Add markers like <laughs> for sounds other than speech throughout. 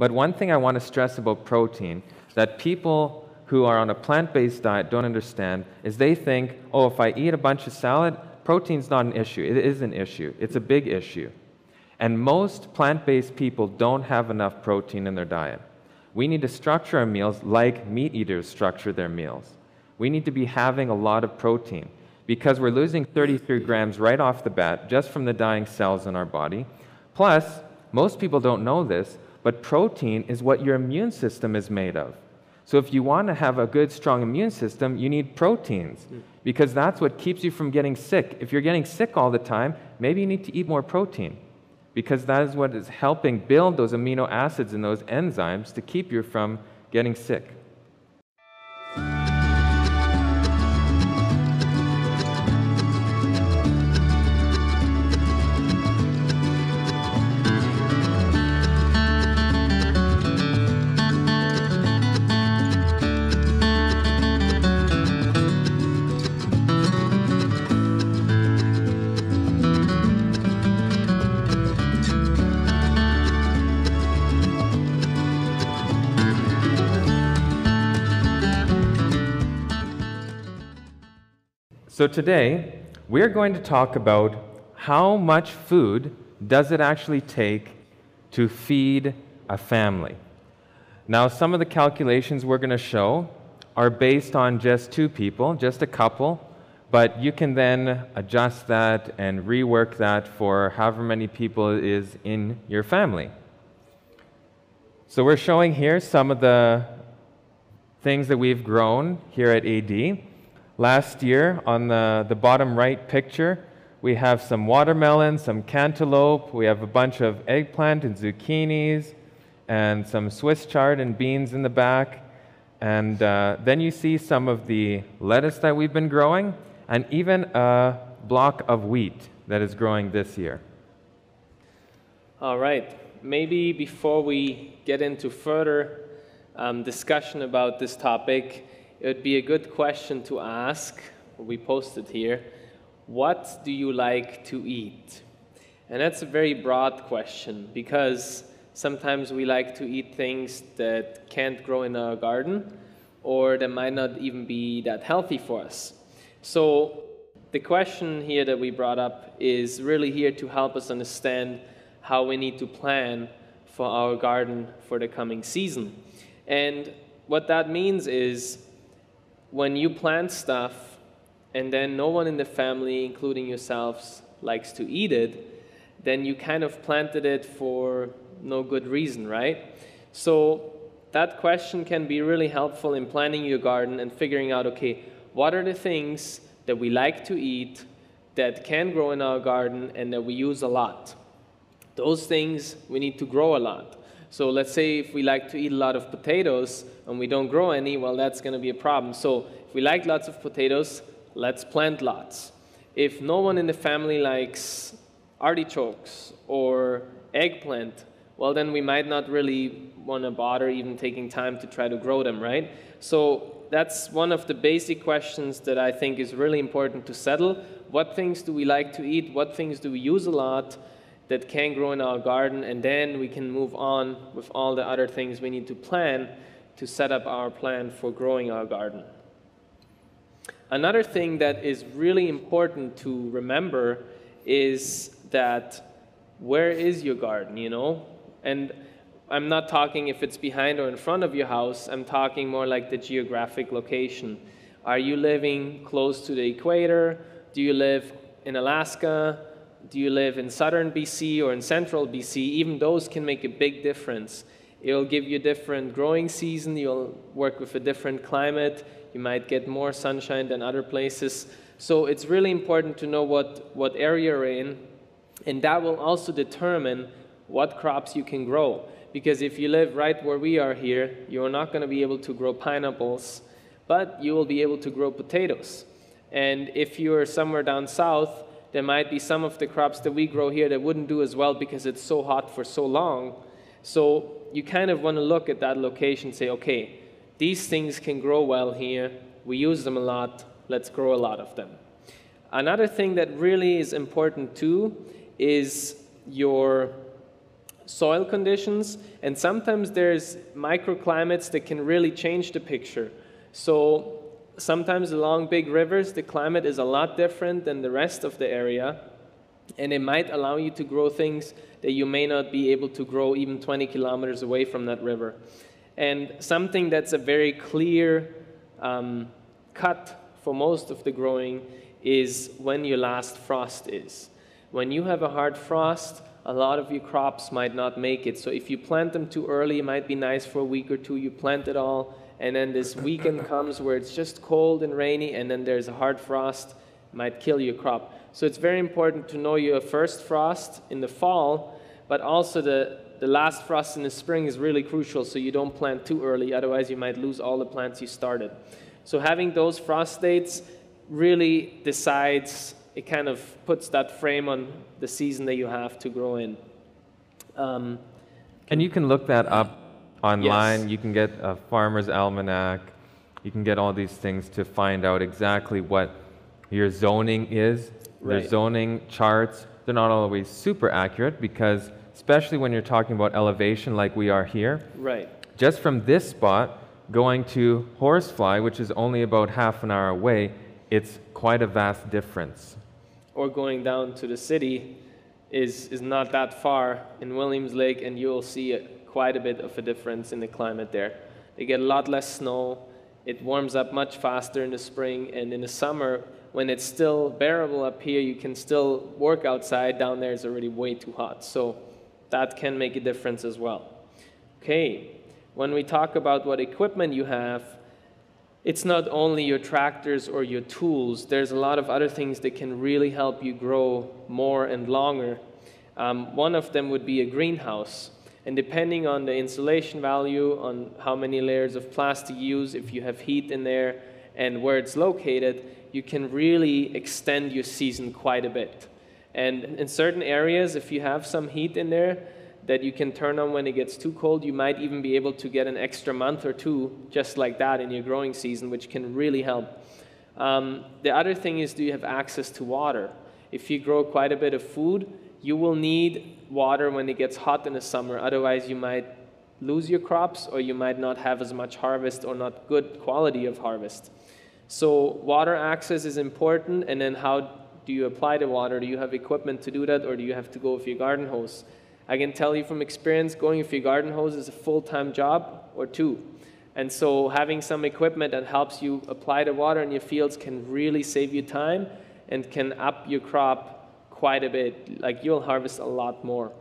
But one thing I want to stress about protein that people who are on a plant based diet don't understand is they think, oh, if I eat a bunch of salad, protein's not an issue. It is an issue, it's a big issue. And most plant based people don't have enough protein in their diet. We need to structure our meals like meat eaters structure their meals. We need to be having a lot of protein because we're losing 33 grams right off the bat just from the dying cells in our body. Plus, most people don't know this, but protein is what your immune system is made of. So if you want to have a good, strong immune system, you need proteins mm. because that's what keeps you from getting sick. If you're getting sick all the time, maybe you need to eat more protein because that is what is helping build those amino acids and those enzymes to keep you from getting sick. So today, we're going to talk about how much food does it actually take to feed a family. Now, some of the calculations we're going to show are based on just two people, just a couple, but you can then adjust that and rework that for however many people is in your family. So we're showing here some of the things that we've grown here at AD. Last year, on the, the bottom right picture, we have some watermelon, some cantaloupe, we have a bunch of eggplant and zucchinis, and some Swiss chard and beans in the back. And uh, then you see some of the lettuce that we've been growing, and even a block of wheat that is growing this year. All right. Maybe before we get into further um, discussion about this topic, it would be a good question to ask, we posted here, what do you like to eat? And that's a very broad question because sometimes we like to eat things that can't grow in our garden or that might not even be that healthy for us. So the question here that we brought up is really here to help us understand how we need to plan for our garden for the coming season. And what that means is when you plant stuff and then no one in the family, including yourselves, likes to eat it, then you kind of planted it for no good reason, right? So that question can be really helpful in planning your garden and figuring out okay, what are the things that we like to eat that can grow in our garden and that we use a lot? Those things we need to grow a lot. So let's say if we like to eat a lot of potatoes and we don't grow any, well, that's going to be a problem. So if we like lots of potatoes, let's plant lots. If no one in the family likes artichokes or eggplant, well, then we might not really want to bother even taking time to try to grow them, right? So that's one of the basic questions that I think is really important to settle. What things do we like to eat? What things do we use a lot? That can grow in our garden, and then we can move on with all the other things we need to plan to set up our plan for growing our garden. Another thing that is really important to remember is that where is your garden, you know? And I'm not talking if it's behind or in front of your house, I'm talking more like the geographic location. Are you living close to the equator? Do you live in Alaska? Do you live in southern BC or in central BC, even those can make a big difference. It'll give you a different growing season, you'll work with a different climate, you might get more sunshine than other places. So it's really important to know what, what area you're in, and that will also determine what crops you can grow. Because if you live right where we are here, you're not going to be able to grow pineapples, but you will be able to grow potatoes. And if you're somewhere down south, there might be some of the crops that we grow here that wouldn't do as well because it's so hot for so long. So you kind of want to look at that location say, okay, these things can grow well here. We use them a lot. Let's grow a lot of them. Another thing that really is important too is your soil conditions, and sometimes there's microclimates that can really change the picture. So sometimes along big rivers, the climate is a lot different than the rest of the area, and it might allow you to grow things that you may not be able to grow even 20 kilometers away from that river. And something that's a very clear um, cut for most of the growing is when your last frost is. When you have a hard frost, a lot of your crops might not make it. So if you plant them too early, it might be nice for a week or two. You plant it all, and then this weekend <coughs> comes where it's just cold and rainy, and then there's a hard frost, might kill your crop. So it's very important to know your first frost in the fall, but also the, the last frost in the spring is really crucial so you don't plant too early, otherwise you might lose all the plants you started. So having those frost dates really decides, it kind of puts that frame on the season that you have to grow in. Um, and you can look that up online. Yes. You can get a farmer's almanac. You can get all these things to find out exactly what your zoning is. Right. Their zoning charts, they're not always super accurate because, especially when you're talking about elevation like we are here, right. just from this spot going to Horsefly, which is only about half an hour away, it's quite a vast difference. Or going down to the city is, is not that far in Williams Lake, and you'll see a, quite a bit of a difference in the climate there. They get a lot less snow, it warms up much faster in the spring, and in the summer, when it's still bearable up here, you can still work outside. Down there is already way too hot. So that can make a difference as well. Okay, when we talk about what equipment you have, it's not only your tractors or your tools, there's a lot of other things that can really help you grow more and longer. Um, one of them would be a greenhouse. And depending on the insulation value, on how many layers of plastic you use, if you have heat in there, and where it's located, you can really extend your season quite a bit. And in certain areas, if you have some heat in there that you can turn on when it gets too cold, you might even be able to get an extra month or two just like that in your growing season, which can really help. Um, the other thing is, do you have access to water? If you grow quite a bit of food, you will need water when it gets hot in the summer. Otherwise, you might lose your crops or you might not have as much harvest or not good quality of harvest. So water access is important, and then how do you apply the water? Do you have equipment to do that, or do you have to go with your garden hose? I can tell you from experience, going with your garden hose is a full-time job or two. And so having some equipment that helps you apply the water in your fields can really save you time and can up your crop quite a bit. Like you'll harvest a lot more.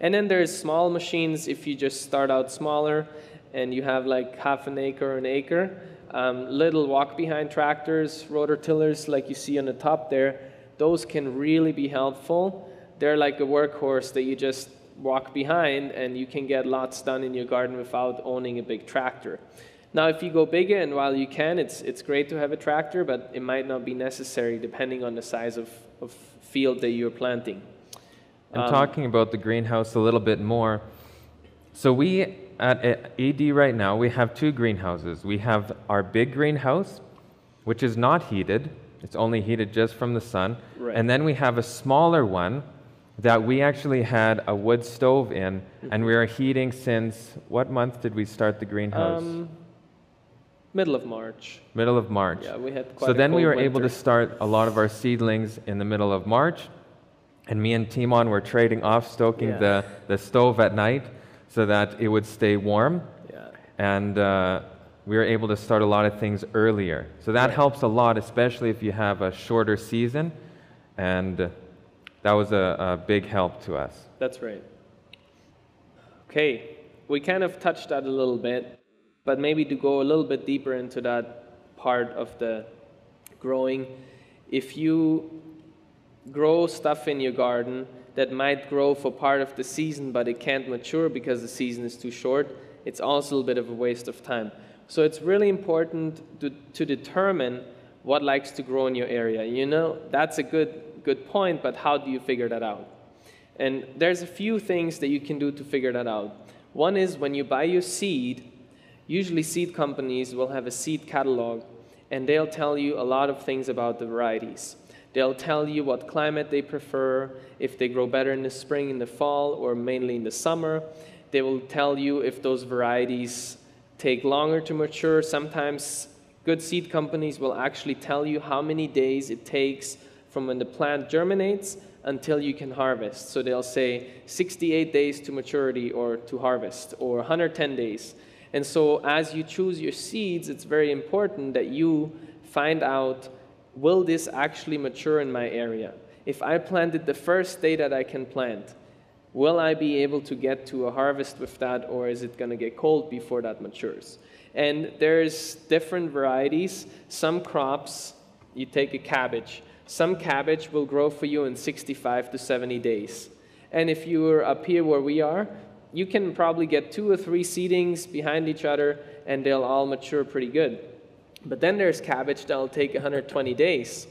And then there's small machines if you just start out smaller and you have like half an acre or an acre um, little walk-behind tractors, rotor tillers like you see on the top there, those can really be helpful. They're like a workhorse that you just walk behind and you can get lots done in your garden without owning a big tractor. Now, if you go bigger, and while you can, it's, it's great to have a tractor, but it might not be necessary depending on the size of, of field that you're planting. And Um, talking about the greenhouse a little bit more, so we at AD right now, we have two greenhouses. We have our big greenhouse, which is not heated, it's only heated just from the sun. Right. And then we have a smaller one that we actually had a wood stove in, and we are heating since what month did we start the greenhouse? Um, middle of March. Middle of March. Yeah, we had quite So then we were able to start a lot of our seedlings in the middle of March, and me and Timon were trading off stoking Yeah. the, the stove at night so that it would stay warm, Yeah. and uh, we were able to start a lot of things earlier. So that Right. helps a lot, especially if you have a shorter season, and that was a, a big help to us. That's right. Okay, we kind of touched that a little bit, but maybe to go a little bit deeper into that part of the growing, if you grow stuff in your garden that might grow for part of the season, but it can't mature because the season is too short, it's also a bit of a waste of time. So it's really important to, to determine what likes to grow in your area. You know, that's a good, good point, but how do you figure that out? And there's a few things that you can do to figure that out. One is when you buy your seed, usually seed companies will have a seed catalog and they'll tell you a lot of things about the varieties. They'll tell you what climate they prefer, if they grow better in the spring, in the fall, or mainly in the summer. They will tell you if those varieties take longer to mature. Sometimes good seed companies will actually tell you how many days it takes from when the plant germinates until you can harvest. So they'll say 68 days to maturity or to harvest, or 110 days. And so as you choose your seeds, it's very important that you find out will this actually mature in my area? If I planted the first day that I can plant, will I be able to get to a harvest with that, or is it going to get cold before that matures? And there's different varieties. Some crops, you take a cabbage, some cabbage will grow for you in 65 to 70 days. And if you're up here where we are, you can probably get two or three seedings behind each other and they'll all mature pretty good. But then there's cabbage that'll take 120 days.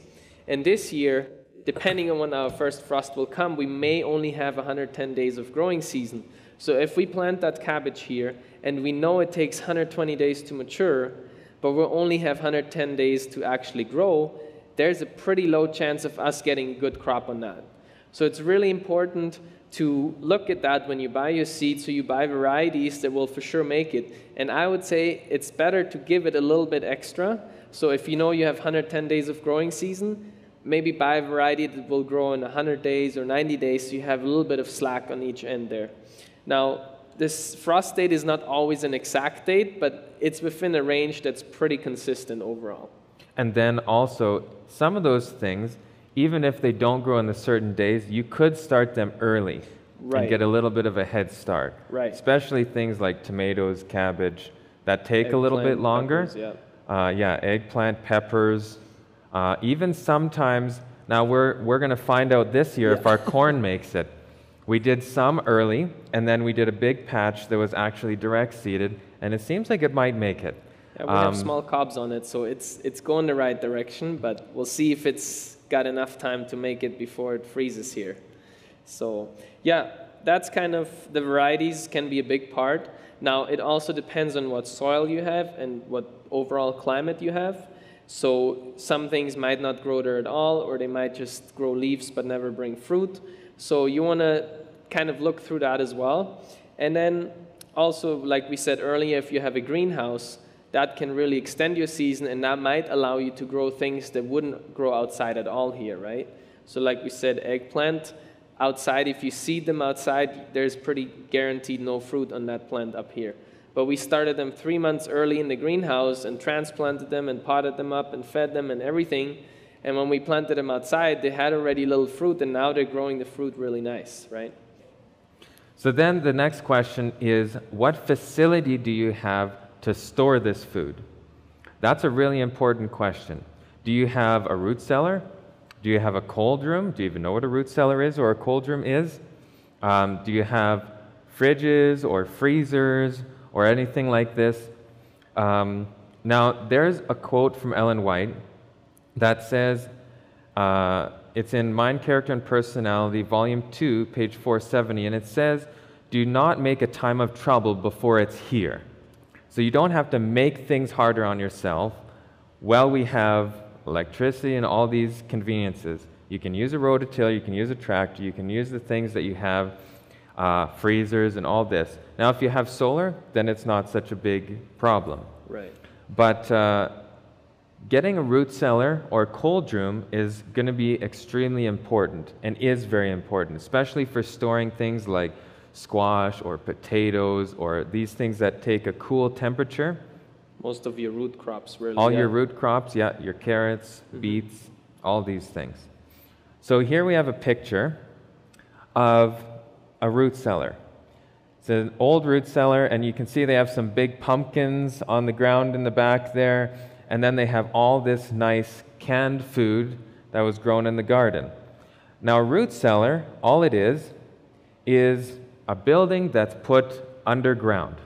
And this year, depending on when our first frost will come, we may only have 110 days of growing season. So if we plant that cabbage here and we know it takes 120 days to mature, but we'll only have 110 days to actually grow, there's a pretty low chance of us getting good crop on that. So it's really important to look at that when you buy your seed so you buy varieties that will for sure make it. And I would say it's better to give it a little bit extra. So if you know you have 110 days of growing season, maybe buy a variety that will grow in 100 days or 90 days so you have a little bit of slack on each end there. Now, this frost date is not always an exact date, but it's within a range that's pretty consistent overall. And then also, some of those things, even if they don't grow in the certain days, you could start them early Right. and get a little bit of a head start. Right. Especially things like tomatoes, cabbage, that take a little bit Eggplant, longer. peppers, yeah. Uh, yeah, eggplant, peppers, uh, even sometimes. Now we're we're going to find out this year if our <laughs> corn makes it. We did some early, and then we did a big patch that was actually direct seeded, and it seems like it might make it. Yeah, we have Um, small cobs on it, so it's it's going the right direction. But we'll see if it's got enough time to make it before it freezes here. So yeah, that's kind of the varieties can be a big part. Now it also depends on what soil you have and what overall climate you have. So some things might not grow there at all, or they might just grow leaves but never bring fruit. So you want to kind of look through that as well. And then also, like we said earlier, if you have a greenhouse, that can really extend your season and that might allow you to grow things that wouldn't grow outside at all here, right? So like we said, eggplant, outside, if you seed them outside, there's pretty guaranteed no fruit on that plant up here. But we started them three months early in the greenhouse and transplanted them and potted them up and fed them and everything. And when we planted them outside, they had already little fruit and now they're growing the fruit really nice, right? So then the next question is what facility do you have to store this food? That's a really important question. Do you have a root cellar? Do you have a cold room? Do you even know what a root cellar is or a cold room is? Um, do you have fridges or freezers or anything like this? Um, now, there's a quote from Ellen White that says, uh, it's in Mind, Character, and Personality, Volume 2, page 470, and it says, Do not make a time of trouble before it's here. So you don't have to make things harder on yourself. Well, we have electricity and all these conveniences. You can use a rototiller, you can use a tractor, you can use the things that you have, uh, freezers and all this. Now, if you have solar, then it's not such a big problem. Right. But uh, getting a root cellar or a cold room is going to be extremely important and is very important, especially for storing things like squash or potatoes or these things that take a cool temperature. Most of your root crops really. All yeah. your root crops, yeah, your carrots, mm-hmm. beets, all these things. So here we have a picture of a root cellar. It's an old root cellar, and you can see they have some big pumpkins on the ground in the back there, and then they have all this nice canned food that was grown in the garden. Now, a root cellar, all it is, is a building that's put underground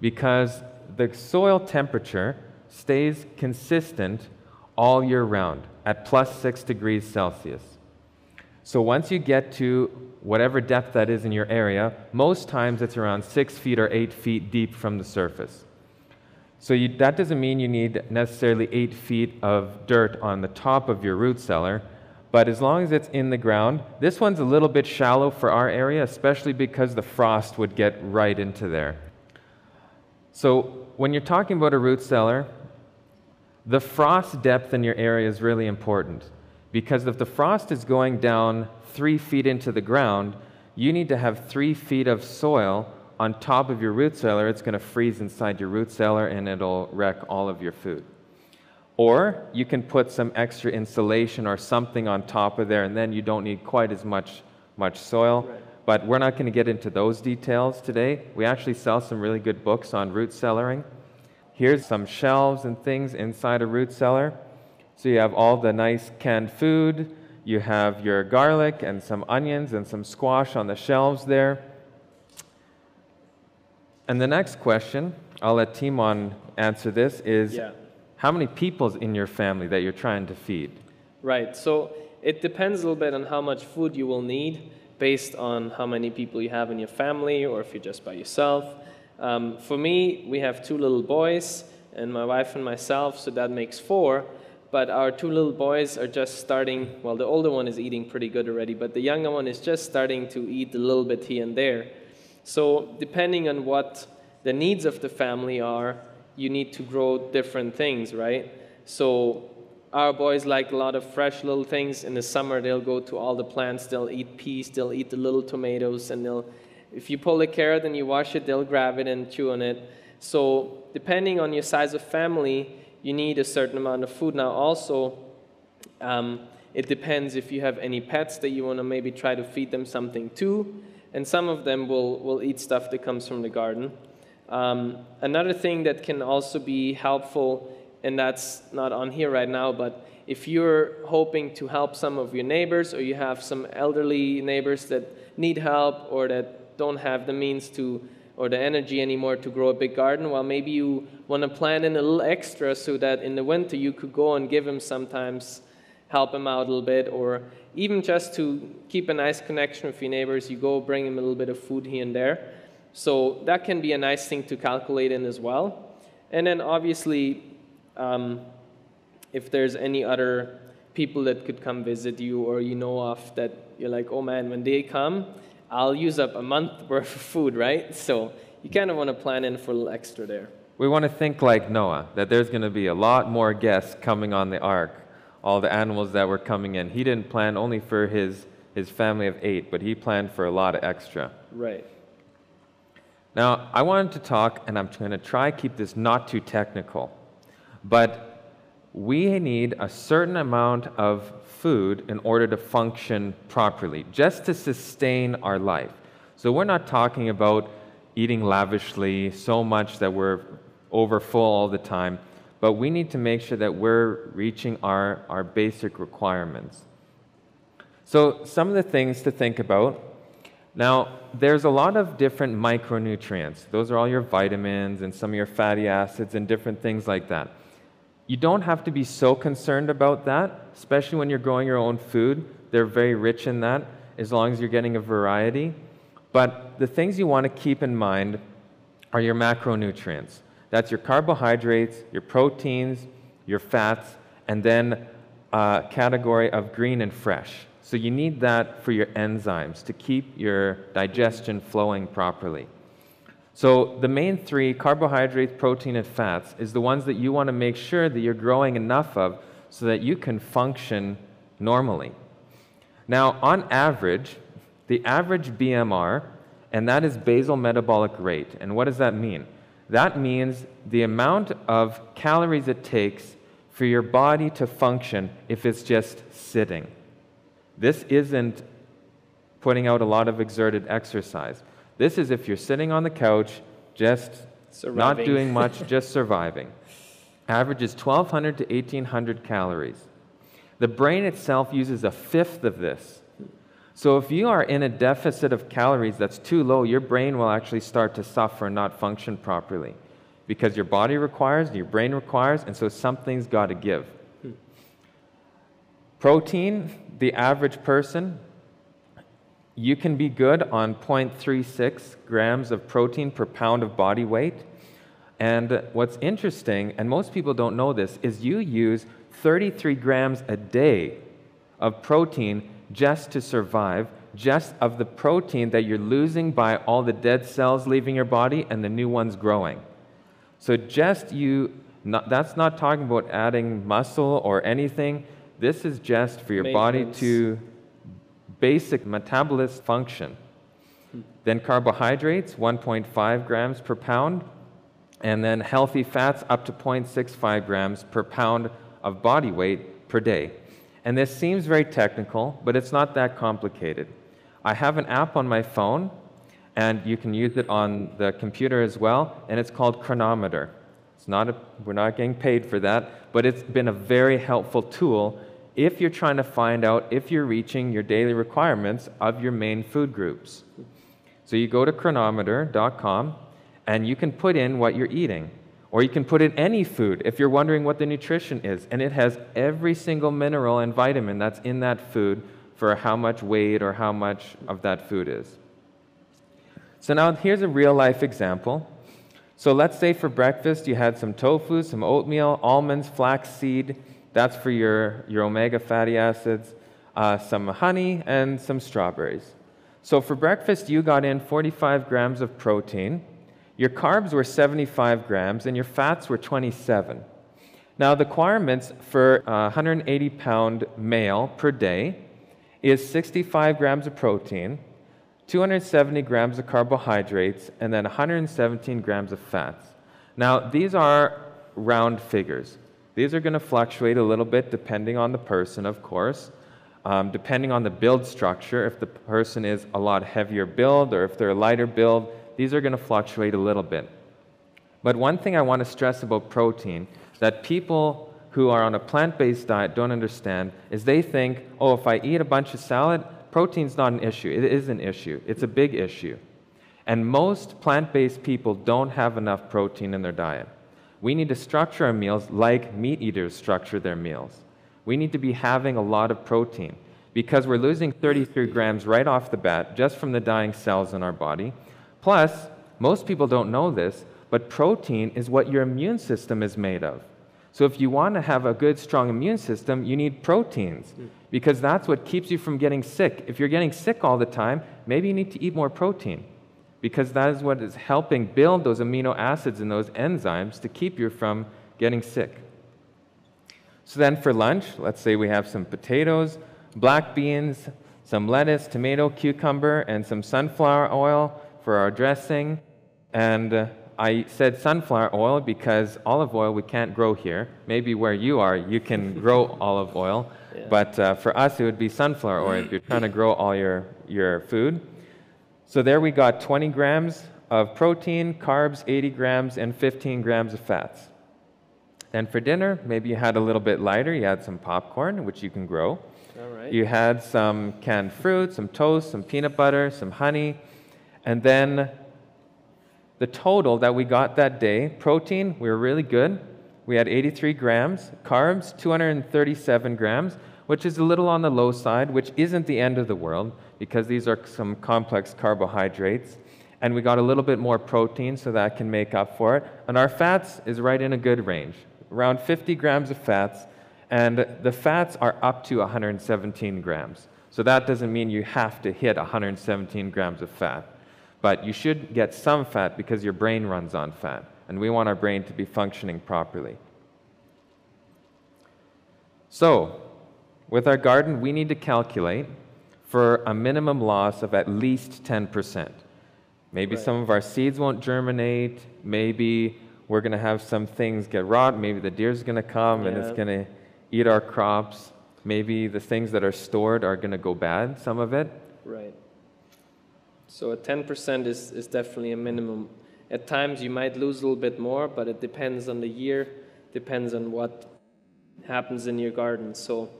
because the soil temperature stays consistent all year round at plus six degrees Celsius. So once you get to whatever depth that is in your area, most times it's around six feet or eight feet deep from the surface. So you, that doesn't mean you need necessarily eight feet of dirt on the top of your root cellar, but as long as it's in the ground, this one's a little bit shallow for our area, especially because the frost would get right into there. So when you're talking about a root cellar, the frost depth in your area is really important because if the frost is going down three feet into the ground, you need to have three feet of soil on top of your root cellar. It's going to freeze inside your root cellar and it'll wreck all of your food. Or you can put some extra insulation or something on top of there, and then you don't need quite as much, much soil. Right. But we're not going to get into those details today. We actually sell some really good books on root cellaring. Here's some shelves and things inside a root cellar. So you have all the nice canned food, you have your garlic and some onions and some squash on the shelves there. And the next question, I'll let Timon answer this, is yeah. How many people's in your family that you're trying to feed? Right. So it depends a little bit on how much food you will need based on how many people you have in your family or if you're just by yourself. Um, for me, we have two little boys and my wife and myself, so that makes four but our two little boys are just starting. Well, the older one is eating pretty good already, but the younger one is just starting to eat a little bit here and there. So, depending on what the needs of the family are, you need to grow different things, right? So, our boys like a lot of fresh little things. In the summer, they'll go to all the plants, they'll eat peas, they'll eat the little tomatoes, and they'll, if you pull a carrot and you wash it, they'll grab it and chew on it. So, depending on your size of family, you need a certain amount of food. Now, also, um, it depends if you have any pets that you want to maybe try to feed them something too. And some of them will, will eat stuff that comes from the garden. Um, another thing that can also be helpful, and that's not on here right now, but if you're hoping to help some of your neighbors or you have some elderly neighbors that need help or that don't have the means to or the energy anymore to grow a big garden, well, maybe you want to plan in a little extra so that in the winter you could go and give them sometimes, help them out a little bit, or even just to keep a nice connection with your neighbors, you go bring them a little bit of food here and there. So that can be a nice thing to calculate in as well. And then obviously, um, if there's any other people that could come visit you or you know of that you're like, oh man, when they come, I'll use up a month <laughs> worth of food, right? So you kind of want to plan in for a little extra there. We want to think like Noah, that there's going to be a lot more guests coming on the ark, all the animals that were coming in. He didn't plan only for his, his family of eight, but he planned for a lot of extra. Right. Now, I wanted to talk, and I'm going to try keep this not too technical, but we need a certain amount of food in order to function properly, just to sustain our life. So we're not talking about eating lavishly so much that we're over full all the time, but we need to make sure that we're reaching our, our basic requirements. So, some of the things to think about now, there's a lot of different micronutrients. Those are all your vitamins and some of your fatty acids and different things like that. You don't have to be so concerned about that, especially when you're growing your own food. They're very rich in that, as long as you're getting a variety. But the things you want to keep in mind are your macronutrients. That's your carbohydrates, your proteins, your fats, and then a category of green and fresh. So you need that for your enzymes to keep your digestion flowing properly. So the main three, carbohydrates, protein, and fats, is the ones that you want to make sure that you're growing enough of so that you can function normally. Now, on average, the average BMR, and that is basal metabolic rate. And what does that mean? That means the amount of calories it takes for your body to function if it's just sitting. This isn't putting out a lot of exerted exercise. This is if you're sitting on the couch, just surviving. not doing much, <laughs> just surviving. Average is 1,200 to 1,800 calories. The brain itself uses a fifth of this. So if you are in a deficit of calories that's too low, your brain will actually start to suffer and not function properly because your body requires, your brain requires, and so something's got to give. Protein, the average person you can be good on 0.36 grams of protein per pound of body weight. And what's interesting, and most people don't know this, is you use 33 grams a day of protein just to survive, just of the protein that you're losing by all the dead cells leaving your body and the new ones growing. So, just you, not, that's not talking about adding muscle or anything. This is just for your body to basic metabolism function. Then carbohydrates, 1.5 grams per pound, and then healthy fats up to 0.65 grams per pound of body weight per day. And this seems very technical, but it's not that complicated. I have an app on my phone, and you can use it on the computer as well, and it's called Cronometer. It's not a, we're not getting paid for that, but it's been a very helpful tool if you're trying to find out if you're reaching your daily requirements of your main food groups. So you go to cronometer.com and you can put in what you're eating. Or you can put in any food if you're wondering what the nutrition is. And it has every single mineral and vitamin that's in that food for how much weight or how much of that food is. So now here's a real life example. So let's say for breakfast you had some tofu, some oatmeal, almonds, flaxseed. That's for your, your omega fatty acids, uh, some honey, and some strawberries. So for breakfast, you got in 45 grams of protein, your carbs were 75 grams, and your fats were 27. Now, the requirements for a 180 pound male per day is 65 grams of protein, 270 grams of carbohydrates, and then 117 grams of fats. Now, these are round figures. These are going to fluctuate a little bit depending on the person, of course. Um, depending on the build structure, if the person is a lot heavier build or if they're a lighter build, these are going to fluctuate a little bit. But one thing I want to stress about protein that people who are on a plant based diet don't understand is they think, oh, if I eat a bunch of salad, protein's not an issue. It is an issue, it's a big issue. And most plant based people don't have enough protein in their diet. We need to structure our meals like meat eaters structure their meals. We need to be having a lot of protein because we're losing 33 grams right off the bat just from the dying cells in our body. Plus, most people don't know this, but protein is what your immune system is made of. So if you want to have a good, strong immune system, you need proteins because that's what keeps you from getting sick. If you're getting sick all the time, maybe you need to eat more protein because that is what is helping build those amino acids and those enzymes to keep you from getting sick. So then for lunch, let's say we have some potatoes, black beans, some lettuce, tomato, cucumber, and some sunflower oil for our dressing. And uh, I said sunflower oil because olive oil we can't grow here. Maybe where you are, you can <laughs> grow olive oil. Yeah. But uh, for us, it would be sunflower oil if you're trying to grow all your, your food. So there we got 20 grams of protein, carbs, 80 grams, and 15 grams of fats. Then for dinner, maybe you had a little bit lighter. You had some popcorn, which you can grow. All right. You had some canned fruit, some toast, some peanut butter, some honey. And then the total that we got that day protein, we were really good. We had 83 grams. Carbs, 237 grams, which is a little on the low side, which isn't the end of the world because these are some complex carbohydrates and we got a little bit more protein so that can make up for it. And our fats is right in a good range around 50 grams of fats, and the fats are up to 117 grams. So that doesn't mean you have to hit 117 grams of fat, but you should get some fat because your brain runs on fat, and we want our brain to be functioning properly. So, with our garden, we need to calculate for a minimum loss of at least 10%. Maybe right. some of our seeds won't germinate, maybe we're going to have some things get rot. Maybe the deer's going to come yeah. and it's going to eat our crops. Maybe the things that are stored are going to go bad, some of it. Right. So a 10% is, is definitely a minimum. At times you might lose a little bit more, but it depends on the year, depends on what happens in your garden. So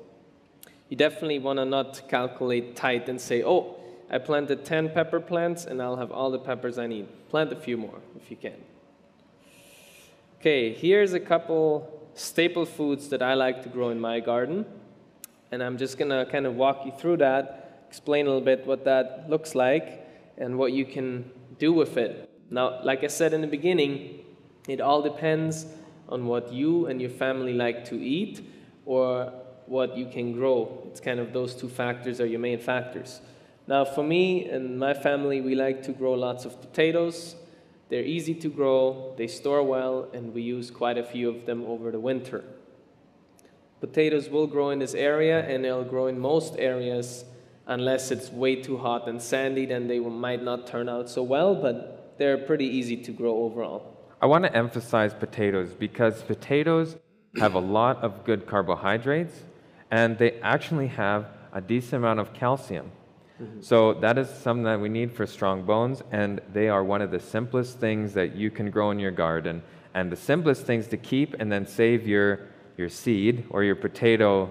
you definitely want to not calculate tight and say, oh, I planted 10 pepper plants and I'll have all the peppers I need. Plant a few more if you can. Okay, here's a couple staple foods that I like to grow in my garden. And I'm just going to kind of walk you through that, explain a little bit what that looks like and what you can do with it. Now, like I said in the beginning, it all depends on what you and your family like to eat or what you can grow. It's kind of those two factors are your main factors. Now, for me and my family, we like to grow lots of potatoes. They're easy to grow, they store well, and we use quite a few of them over the winter. Potatoes will grow in this area, and they'll grow in most areas unless it's way too hot and sandy, then they might not turn out so well, but they're pretty easy to grow overall. I want to emphasize potatoes because potatoes have a lot of good carbohydrates and they actually have a decent amount of calcium. Mm-hmm. So that is something that we need for strong bones, and they are one of the simplest things that you can grow in your garden, and the simplest things to keep and then save your your seed or your potato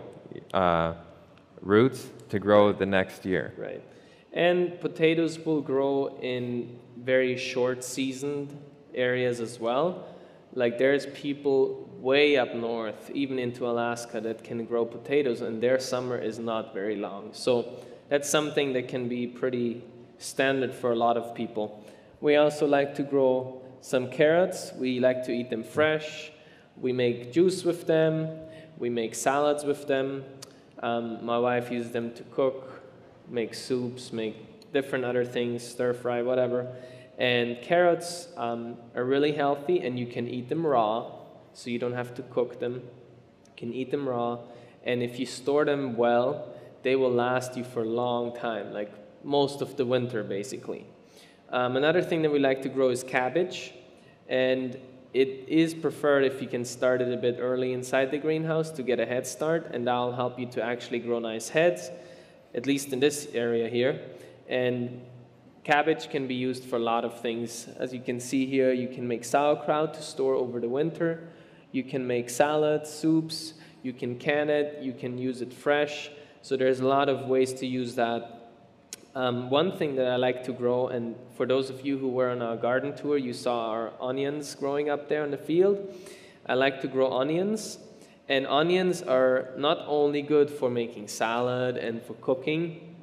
uh, roots to grow the next year. Right, and potatoes will grow in very short seasoned areas as well. Like there's people way up north, even into Alaska, that can grow potatoes, and their summer is not very long. So that's something that can be pretty standard for a lot of people. We also like to grow some carrots. We like to eat them fresh. We make juice with them. We make salads with them. Um, my wife uses them to cook, make soups, make different other things, stir fry, whatever. And carrots um, are really healthy, and you can eat them raw, so you don't have to cook them. You can eat them raw, and if you store them well, they will last you for a long time, like most of the winter, basically. Um, another thing that we like to grow is cabbage, and it is preferred if you can start it a bit early inside the greenhouse to get a head start, and that'll help you to actually grow nice heads, at least in this area here. And Cabbage can be used for a lot of things. As you can see here, you can make sauerkraut to store over the winter. You can make salads, soups. You can can it. You can use it fresh. So there's a lot of ways to use that. Um, one thing that I like to grow, and for those of you who were on our garden tour, you saw our onions growing up there in the field. I like to grow onions. And onions are not only good for making salad and for cooking,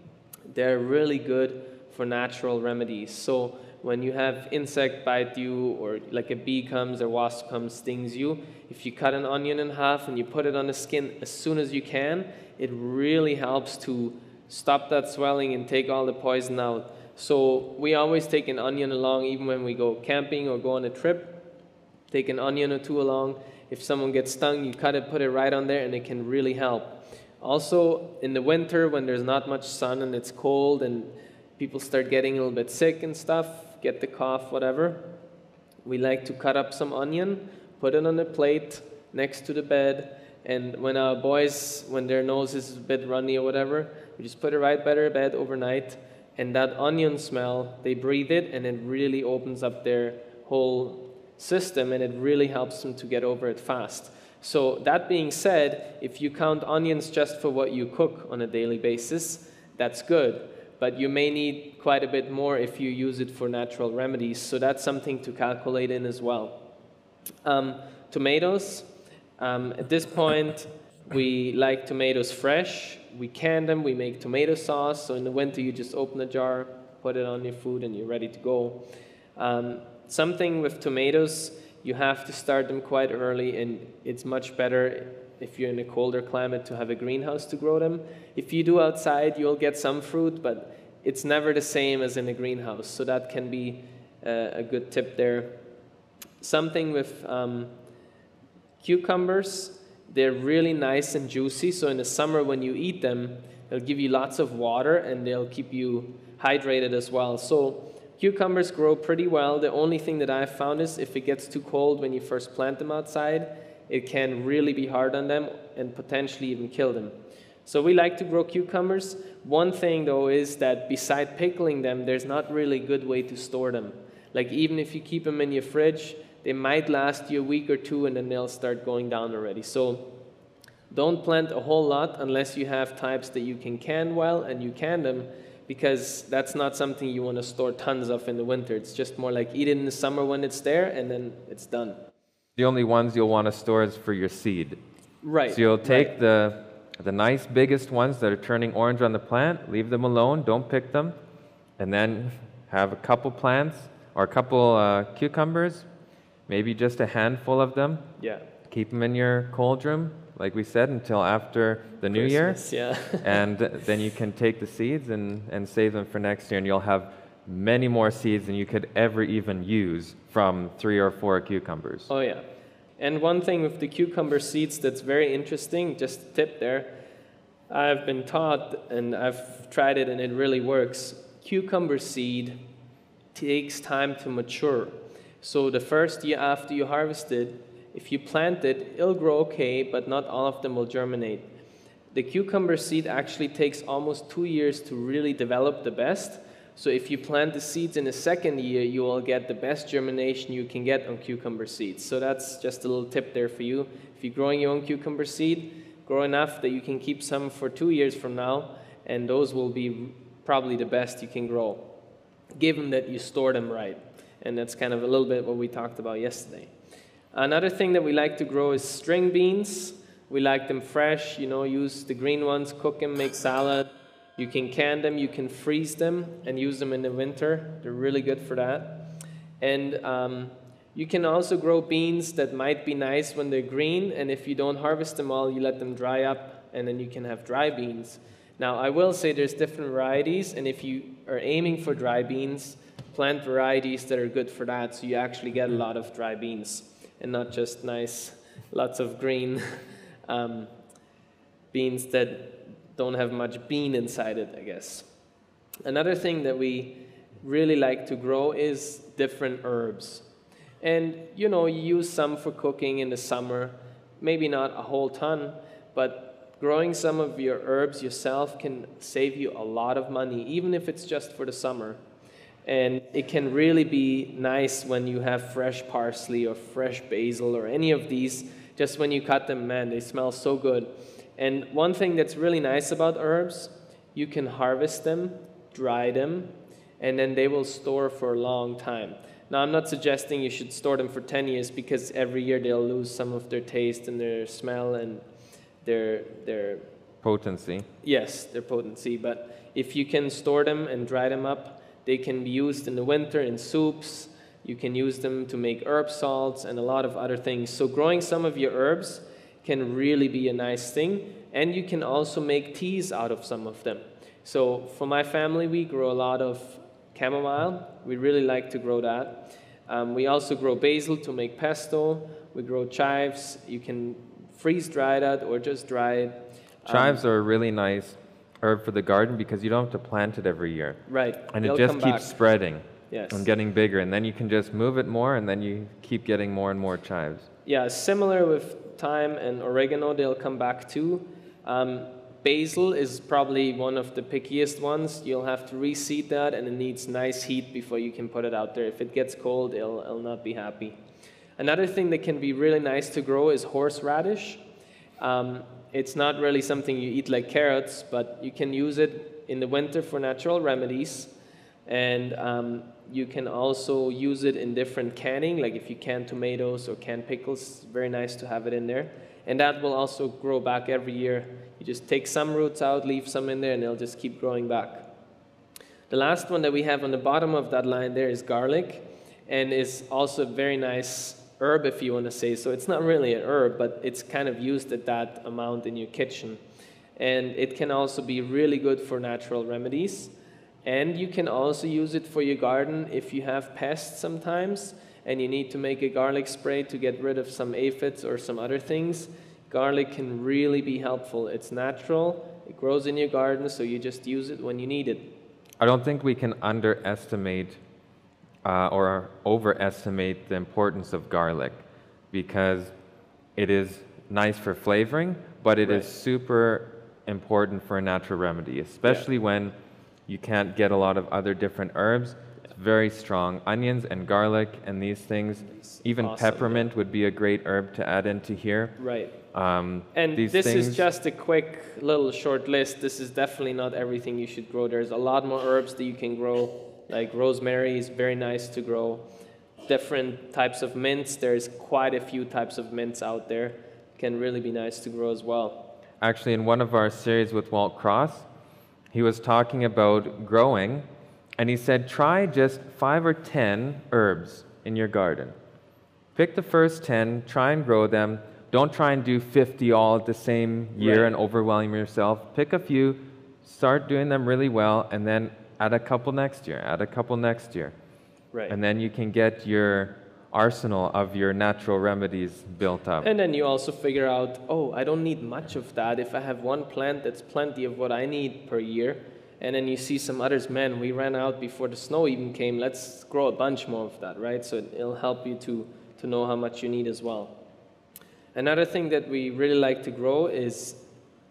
they're really good for natural remedies. So when you have insect bite you or like a bee comes or wasp comes stings you, if you cut an onion in half and you put it on the skin as soon as you can, it really helps to stop that swelling and take all the poison out. So we always take an onion along even when we go camping or go on a trip. Take an onion or two along. If someone gets stung, you cut it, put it right on there, and it can really help. Also, in the winter when there's not much sun and it's cold and people start getting a little bit sick and stuff, get the cough, whatever, we like to cut up some onion, put it on a plate next to the bed, and when our boys, when their nose is a bit runny or whatever, we just put it right by their bed overnight, and that onion smell, they breathe it, and it really opens up their whole system, and it really helps them to get over it fast. So, that being said, if you count onions just for what you cook on a daily basis, that's good but you may need quite a bit more if you use it for natural remedies. So that's something to calculate in as well. Um, tomatoes. Um, at this point, we like tomatoes fresh. We can them, we make tomato sauce. So in the winter, you just open a jar, put it on your food, and you're ready to go. Um, something with tomatoes, you have to start them quite early, and it's much better if you're in a colder climate to have a greenhouse to grow them. If you do outside, you'll get some fruit, but it's never the same as in a greenhouse. So that can be a, a good tip there. Something with um, cucumbers, they're really nice and juicy. So in the summer, when you eat them, they'll give you lots of water and they'll keep you hydrated as well. So cucumbers grow pretty well. The only thing that I've found is if it gets too cold when you first plant them outside, it can really be hard on them and potentially even kill them. So we like to grow cucumbers. One thing though is that beside pickling them, there's not really a good way to store them. Like even if you keep them in your fridge, they might last you a week or two and then they'll start going down already. So don't plant a whole lot unless you have types that you can can well and you can them because that's not something you want to store tons of in the winter. It's just more like eat it in the summer when it's there and then it's done. The only ones you'll want to store is for your seed. Right. So you'll take right. the the nice biggest ones that are turning orange on the plant, leave them alone, don't pick them, and then have a couple plants or a couple uh, cucumbers, maybe just a handful of them. Yeah. keep them in your cold room, like we said, until after the new year. Christmas, Yeah. <laughs> and then you can take the seeds and, and save them for next year, and you'll have many more seeds than you could ever even use from three or four cucumbers. Oh, yeah. And one thing with the cucumber seeds that's very interesting, just a tip there, I've been taught and I've tried it and it really works. Cucumber seed takes time to mature. So the first year after you harvest it, if you plant it, it'll grow okay, but not all of them will germinate. The cucumber seed actually takes almost two years to really develop the best. So if you plant the seeds in the second year, you will get the best germination you can get on cucumber seeds. So that's just a little tip there for you. If you're growing your own cucumber seed, grow enough that you can keep some for two years from now, and those will be probably the best you can grow, given that you store them right. And that's kind of a little bit what we talked about yesterday. Another thing that we like to grow is string beans. We like them fresh, you know, use the green ones, cook them, make salad. You can can them, you can freeze them, and use them in the winter. They're really good for that. And um, you can also grow beans that might be nice when they're green, and if you don't harvest them all, you let them dry up, and then you can have dry beans. Now, I will say there's different varieties, and if you are aiming for dry beans, plant varieties that are good for that, so you actually get a lot of dry beans, and not just nice, lots of green <laughs> um, beans that don't have much bean inside it, I guess. Another thing that we really like to grow is different herbs. And you know, you use some for cooking in the summer, maybe not a whole ton, but growing some of your herbs yourself can save you a lot of money, even if it's just for the summer. And it can really be nice when you have fresh parsley or fresh basil or any of these. Just when you cut them, man, they smell so good. And one thing that's really nice about herbs, you can harvest them, dry them, and then they will store for a long time. Now, I'm not suggesting you should store them for 10 years because every year they'll lose some of their taste and their smell and their, their potency. Yes, their potency. But if you can store them and dry them up, they can be used in the winter in soups. You can use them to make herb salts and a lot of other things. So, growing some of your herbs can really be a nice thing. And you can also make teas out of some of them. So, for my family, we grow a lot of chamomile. We really like to grow that. Um, we also grow basil to make pesto. We grow chives. You can freeze dry that or just dry it. Um, chives are a really nice herb for the garden because you don't have to plant it every year. Right. And They'll it just keeps back. spreading yes. and getting bigger. And then you can just move it more and then you keep getting more and more chives. Yeah, similar with thyme and oregano, they'll come back too. Um, basil is probably one of the pickiest ones. You'll have to reseed that, and it needs nice heat before you can put it out there. If it gets cold, it'll, it'll not be happy. Another thing that can be really nice to grow is horseradish. Um, it's not really something you eat like carrots, but you can use it in the winter for natural remedies. And um, you can also use it in different canning, like if you can tomatoes or can pickles, very nice to have it in there. And that will also grow back every year. You just take some roots out, leave some in there, and they'll just keep growing back. The last one that we have on the bottom of that line there is garlic, and is also a very nice herb, if you want to say so. It's not really an herb, but it's kind of used at that amount in your kitchen. And it can also be really good for natural remedies. And you can also use it for your garden if you have pests sometimes and you need to make a garlic spray to get rid of some aphids or some other things. Garlic can really be helpful. It's natural, it grows in your garden, so you just use it when you need it. I don't think we can underestimate uh, or overestimate the importance of garlic because it is nice for flavoring, but it right. is super important for a natural remedy, especially yeah. when you can't get a lot of other different herbs. It's very strong. Onions and garlic and these things. It's Even awesome, peppermint yeah. would be a great herb to add into here. Right. Um, and this things... is just a quick little short list. This is definitely not everything you should grow. There's a lot more herbs that you can grow. Like rosemary is very nice to grow. Different types of mints. There's quite a few types of mints out there. Can really be nice to grow as well. Actually, in one of our series with Walt Cross, he was talking about growing, and he said, try just five or ten herbs in your garden. Pick the first 10, try and grow them. don't try and do 50 all at the same year Right. and overwhelm yourself. Pick a few, start doing them really well, and then add a couple next year, add a couple next year. Right. And then you can get your arsenal of your natural remedies built up. And then you also figure out, oh, I don't need much of that. If I have one plant, that's plenty of what I need per year. And then you see some others, man, we ran out before the snow even came. Let's grow a bunch more of that, right? So it'll help you to, to know how much you need as well. Another thing that we really like to grow is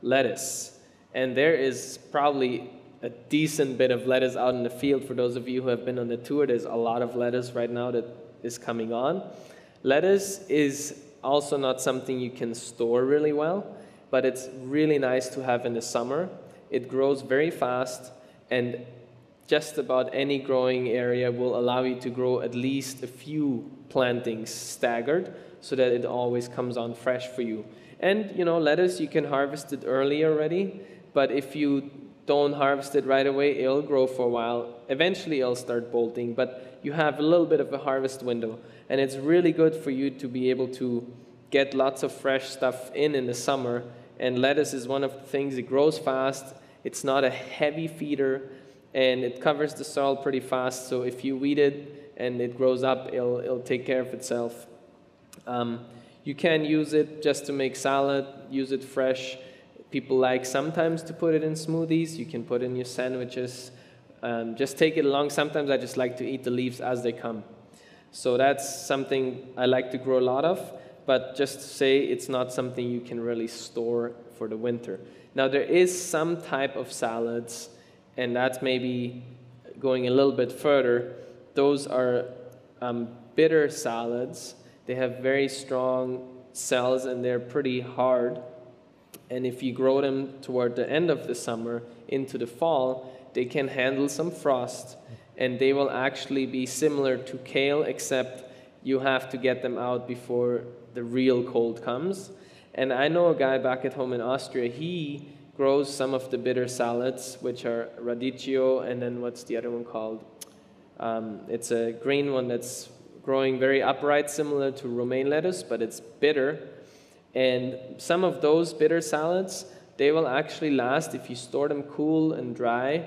lettuce. And there is probably a decent bit of lettuce out in the field. For those of you who have been on the tour, there's a lot of lettuce right now that is coming on. Lettuce is also not something you can store really well, but it's really nice to have in the summer. It grows very fast, and just about any growing area will allow you to grow at least a few plantings staggered so that it always comes on fresh for you. And you know, lettuce you can harvest it early already, but if you don't harvest it right away, it'll grow for a while. Eventually, it'll start bolting, but you have a little bit of a harvest window, and it's really good for you to be able to get lots of fresh stuff in in the summer. And lettuce is one of the things it grows fast. It's not a heavy feeder, and it covers the soil pretty fast. So if you weed it and it grows up, it'll it'll take care of itself. Um, you can use it just to make salad, use it fresh. People like sometimes to put it in smoothies. You can put in your sandwiches. Um, just take it along. Sometimes I just like to eat the leaves as they come. So that's something I like to grow a lot of, but just to say it's not something you can really store for the winter. Now, there is some type of salads, and that's maybe going a little bit further. Those are um, bitter salads. They have very strong cells and they're pretty hard. And if you grow them toward the end of the summer into the fall, they can handle some frost and they will actually be similar to kale, except you have to get them out before the real cold comes. And I know a guy back at home in Austria, he grows some of the bitter salads, which are radicchio, and then what's the other one called? Um, it's a green one that's growing very upright, similar to romaine lettuce, but it's bitter. And some of those bitter salads, they will actually last if you store them cool and dry.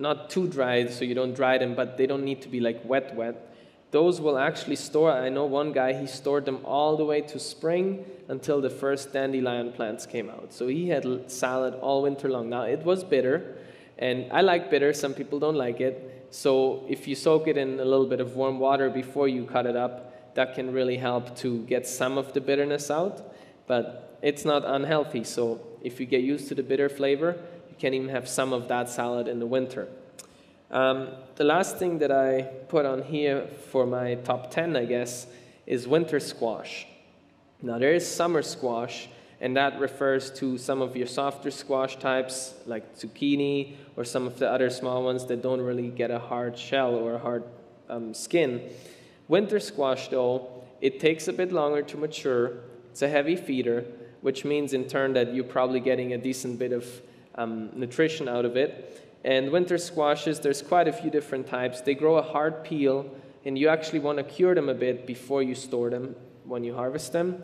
Not too dry, so you don't dry them, but they don't need to be like wet, wet. Those will actually store. I know one guy, he stored them all the way to spring until the first dandelion plants came out. So he had salad all winter long. Now, it was bitter, and I like bitter, some people don't like it. So if you soak it in a little bit of warm water before you cut it up, that can really help to get some of the bitterness out. But it's not unhealthy, so if you get used to the bitter flavor, can even have some of that salad in the winter. Um, the last thing that I put on here for my top 10, I guess, is winter squash. Now, there is summer squash, and that refers to some of your softer squash types like zucchini or some of the other small ones that don't really get a hard shell or a hard um, skin. Winter squash, though, it takes a bit longer to mature. It's a heavy feeder, which means in turn that you're probably getting a decent bit of um, nutrition out of it. And winter squashes, there's quite a few different types. They grow a hard peel, and you actually want to cure them a bit before you store them when you harvest them.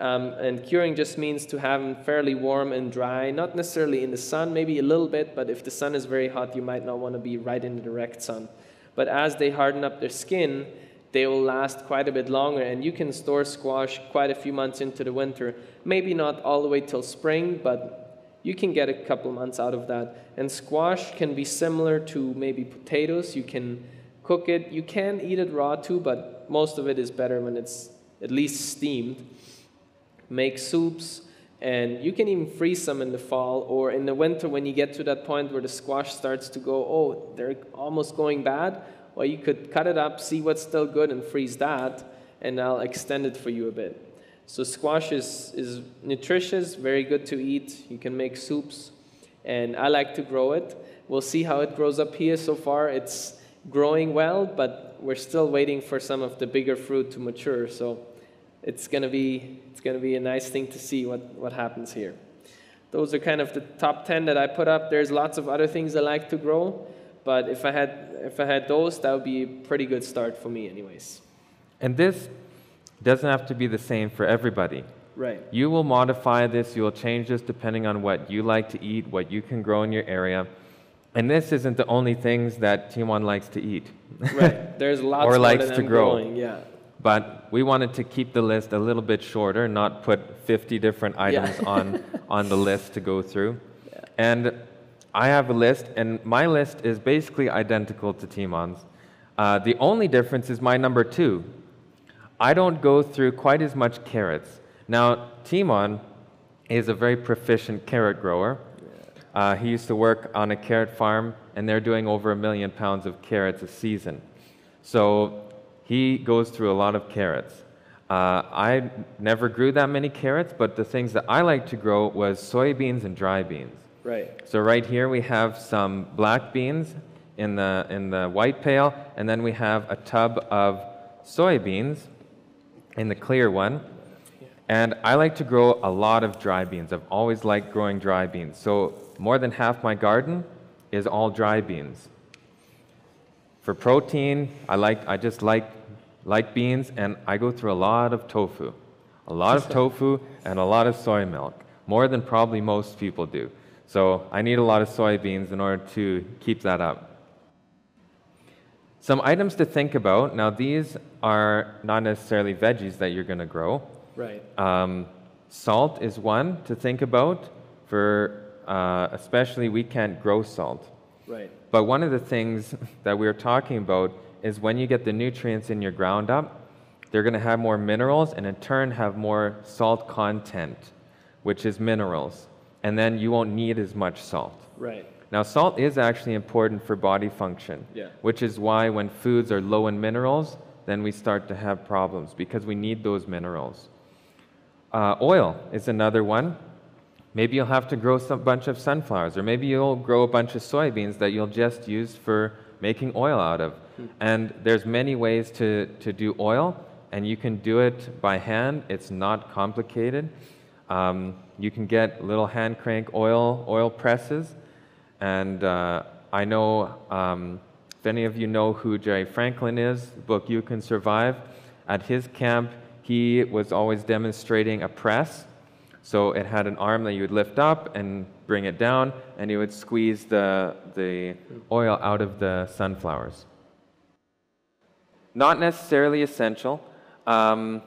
Um, and curing just means to have them fairly warm and dry, not necessarily in the sun, maybe a little bit, but if the sun is very hot, you might not want to be right in the direct sun. But as they harden up their skin, they will last quite a bit longer, and you can store squash quite a few months into the winter. Maybe not all the way till spring, but you can get a couple months out of that. And squash can be similar to maybe potatoes. You can cook it. You can eat it raw too, but most of it is better when it's at least steamed. Make soups, and you can even freeze some in the fall or in the winter when you get to that point where the squash starts to go, oh, they're almost going bad. Well, you could cut it up, see what's still good, and freeze that, and I'll extend it for you a bit. So squash is, is nutritious, very good to eat. You can make soups, and I like to grow it. We'll see how it grows up here. So far, it's growing well, but we're still waiting for some of the bigger fruit to mature. So it's gonna be it's gonna be a nice thing to see what, what happens here. Those are kind of the top ten that I put up. There's lots of other things I like to grow, but if I had if I had those, that would be a pretty good start for me, anyways. And this doesn't have to be the same for everybody. Right. You will modify this, you will change this depending on what you like to eat, what you can grow in your area. And this isn't the only things that Timon likes to eat. right. There's <laughs> lots or more likes than to grow. growing, Yeah. But we wanted to keep the list a little bit shorter, not put 50 different items on, <laughs> on the list to go through. Yeah. And I have a list, and my list is basically identical to Timon's. Uh, the only difference is my number two. I don't go through quite as much carrots. Now, Timon is a very proficient carrot grower. Uh, he used to work on a carrot farm, and they're doing over a million pounds of carrots a season. So he goes through a lot of carrots. Uh, I never grew that many carrots, but the things that I like to grow was soybeans and dry beans. Right. So right here we have some black beans in the, in the white pail, and then we have a tub of soybeans in the clear one. And I like to grow a lot of dry beans. I've always liked growing dry beans. So more than half my garden is all dry beans. For protein, I like I just like like beans and I go through a lot of tofu. A lot of <laughs> tofu and a lot of soy milk, more than probably most people do. So I need a lot of soybeans in order to keep that up. Some items to think about. Now these are not necessarily veggies that you're going to grow. Right. Um, salt is one to think about. For uh, especially, we can't grow salt. Right. But one of the things <laughs> that we were talking about is when you get the nutrients in your ground up, they're going to have more minerals and in turn have more salt content, which is minerals. And then you won't need as much salt. Right. Now, salt is actually important for body function, Yeah. which is why when foods are low in minerals, then we start to have problems because we need those minerals. Uh, oil is another one. Maybe you'll have to grow a bunch of sunflowers, or maybe you'll grow a bunch of soybeans that you'll just use for making oil out of. And there's many ways to, to do oil, and you can do it by hand. It's not complicated. Um, you can get little hand crank oil oil presses, and uh, I know um, if any of you know who Jere Franklin is, the book You Can Survive. At his camp, he was always demonstrating a press. So it had an arm that you would lift up and bring it down, and you would squeeze the, the oil out of the sunflowers. Not necessarily essential. Um,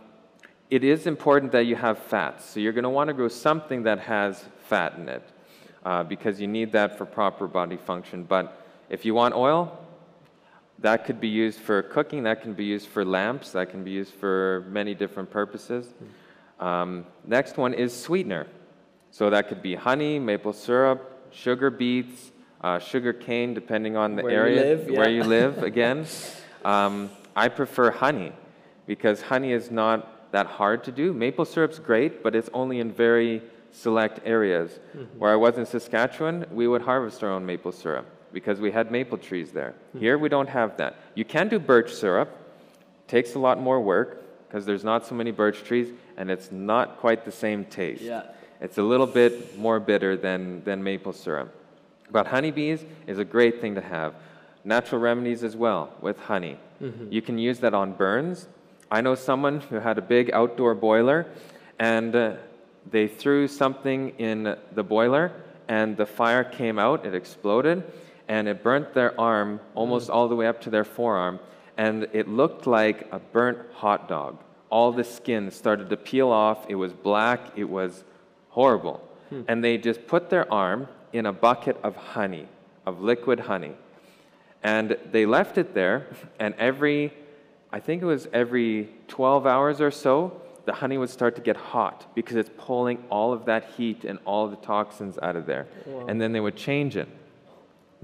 it is important that you have fats. So you're going to want to grow something that has fat in it uh, because you need that for proper body function. But if you want oil, that could be used for cooking, that can be used for lamps, that can be used for many different purposes. Um, next one is sweetener. So that could be honey, maple syrup, sugar beets, uh, sugar cane, depending on the Where you area live, where you live. <laughs> Again, um, I prefer honey because honey is not that hard to do. Maple syrup's great, but it's only in very select areas. Where I was in Saskatchewan, we would harvest our own maple syrup because we had maple trees there. Here we don't have that. You can do birch syrup. Takes a lot more work because there's not so many birch trees and it's not quite the same taste. Yeah. It's a little bit more bitter than, than maple syrup. But honeybees is a great thing to have. Natural remedies as well with honey. You can use that on burns. I know someone who had a big outdoor boiler and uh, they threw something in the boiler and the fire came out, it exploded, and it burnt their arm almost all the way up to their forearm. And it looked like a burnt hot dog. All the skin started to peel off. It was black. It was horrible. Hmm. And they just put their arm in a bucket of honey, of liquid honey. And they left it there, and every, I think it was every 12 hours or so, the honey would start to get hot because it's pulling all of that heat and all the toxins out of there. And then they would change it.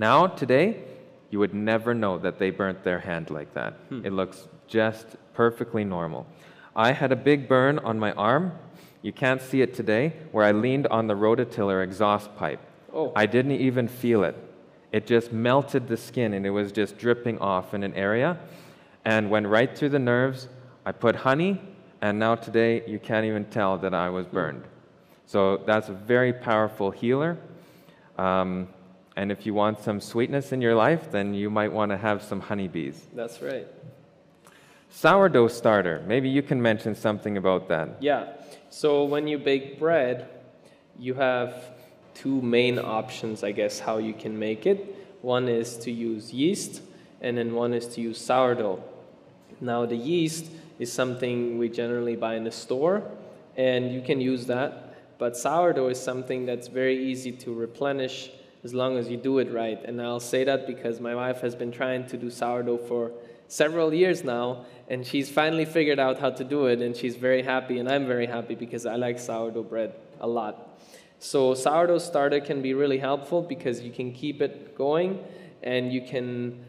Now, today, you would never know that they burnt their hand like that. It looks just perfectly normal. I had a big burn on my arm. You can't see it today, where I leaned on the rototiller exhaust pipe. Oh. I didn't even feel it. It just melted the skin and it was just dripping off in an area and went right through the nerves. I put honey, and now today you can't even tell that I was burned. So that's a very powerful healer. Um, and if you want some sweetness in your life, then you might want to have some honeybees. That's right. Sourdough starter. Maybe you can mention something about that. Yeah. So when you bake bread, you have two main options, I guess, how you can make it. One is to use yeast, and then one is to use sourdough. Now, the yeast is something we generally buy in the store, and you can use that. But sourdough is something that's very easy to replenish as long as you do it right. And I'll say that because my wife has been trying to do sourdough for several years now, and she's finally figured out how to do it, and she's very happy, and I'm very happy because I like sourdough bread a lot. So sourdough starter can be really helpful because you can keep it going, and you can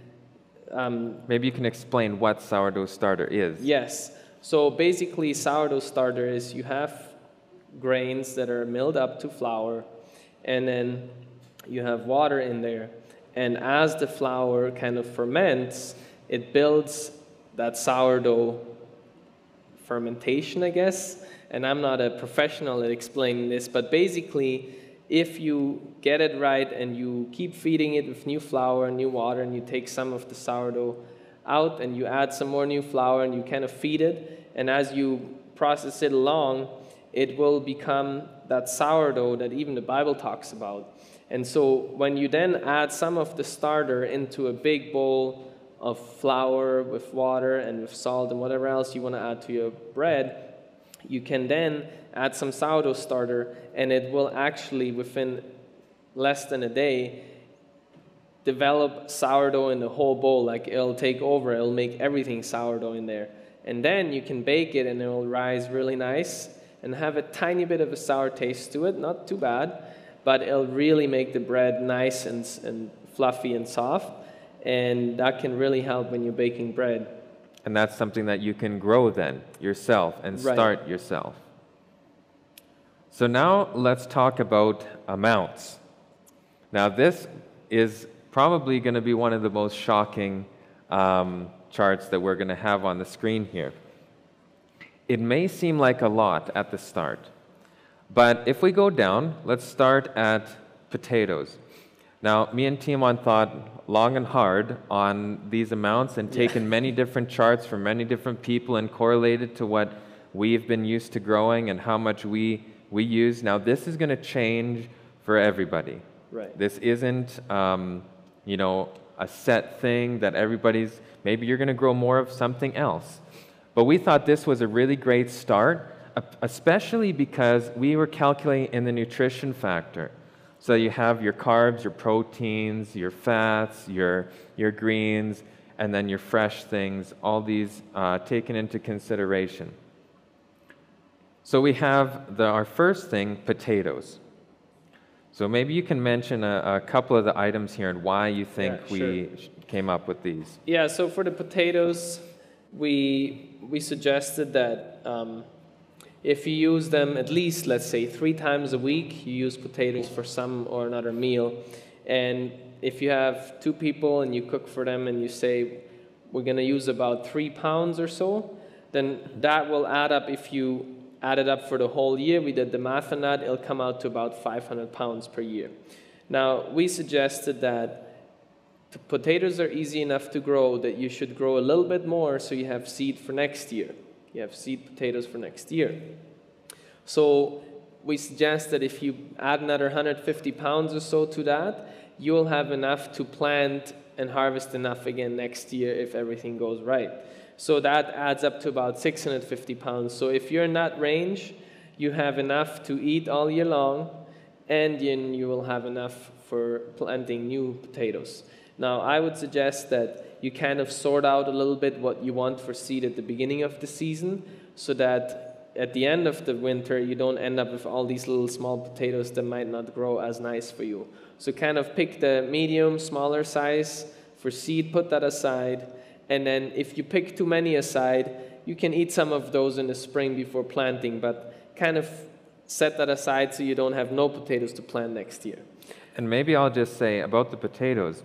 um, Maybe you can explain what sourdough starter is. Yes. So basically, sourdough starter is you have grains that are milled up to flour, and then you have water in there. And as the flour kind of ferments, it builds that sourdough fermentation, I guess. And I'm not a professional at explaining this, but basically, if you get it right and you keep feeding it with new flour and new water, and you take some of the sourdough out and you add some more new flour and you kind of feed it, and as you process it along, it will become that sourdough that even the Bible talks about. And so when you then add some of the starter into a big bowl of flour with water and with salt and whatever else you want to add to your bread, you can then add some sourdough starter, and it will actually, within less than a day, develop sourdough in the whole bowl. Like it'll take over, it'll make everything sourdough in there. And then you can bake it, and it will rise really nice and have a tiny bit of a sour taste to it, not too bad, but it'll really make the bread nice and, and fluffy and soft. And that can really help when you're baking bread. And that's something that you can grow then yourself and Right. start yourself. So now let's talk about amounts. Now, this is probably going to be one of the most shocking um, charts that we're going to have on the screen here. It may seem like a lot at the start, but if we go down, let's start at potatoes. Now, me and Timon thought long and hard on these amounts and taken many different charts from many different people and correlated to what we've been used to growing and how much we, we use. Now, this is going to change for everybody. Right. This isn't, um, you know, a set thing that everybody's, maybe you're going to grow more of something else. But we thought this was a really great start, especially because we were calculating in the nutrition factor. So you have your carbs, your proteins, your fats, your, your greens, and then your fresh things, all these uh, taken into consideration. So we have the, our first thing, potatoes. So maybe you can mention a, a couple of the items here and why you think Yeah, we came up with these. Yeah, so for the potatoes, we, we suggested that um, if you use them at least, let's say, three times a week, you use potatoes for some or another meal. And if you have two people and you cook for them and you say, we're going to use about three pounds or so, then that will add up if you add it up for the whole year. We did the math on that, it'll come out to about 500 pounds per year. Now, we suggested that potatoes are easy enough to grow that you should grow a little bit more so you have seed for next year. You have seed potatoes for next year. So we suggest that if you add another 150 pounds or so to that, you'll have enough to plant and harvest enough again next year if everything goes right. So that adds up to about 650 pounds. So if you're in that range, you have enough to eat all year long, and then you will have enough for planting new potatoes. Now, I would suggest that you kind of sort out a little bit what you want for seed at the beginning of the season so that at the end of the winter you don't end up with all these little small potatoes that might not grow as nice for you. So, kind of pick the medium, smaller size for seed, put that aside, and then if you pick too many aside, you can eat some of those in the spring before planting, but kind of set that aside so you don't have no potatoes to plant next year. And maybe I'll just say about the potatoes,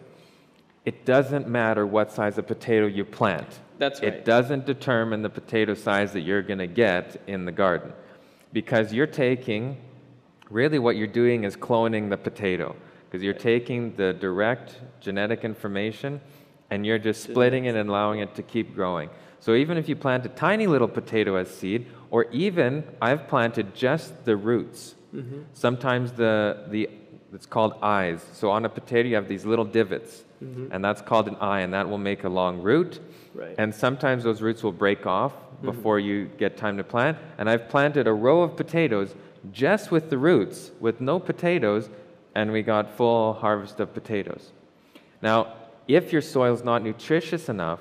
it doesn't matter what size of potato you plant. That's right. It doesn't determine the potato size that you're going to get in the garden. Because you're taking, really what you're doing is cloning the potato. Because you're taking the direct genetic information and you're just splitting it and allowing it to keep growing. So even if you plant a tiny little potato as seed, or even I've planted just the roots. Mm-hmm. Sometimes the, the it's called eyes. So on a potato you have these little divots, mm-hmm. and that's called an eye, and that will make a long root. Right. And sometimes those roots will break off mm-hmm. before you get time to plant. And I've planted a row of potatoes just with the roots, with no potatoes, and we got full harvest of potatoes. Now, if your soil is not nutritious enough,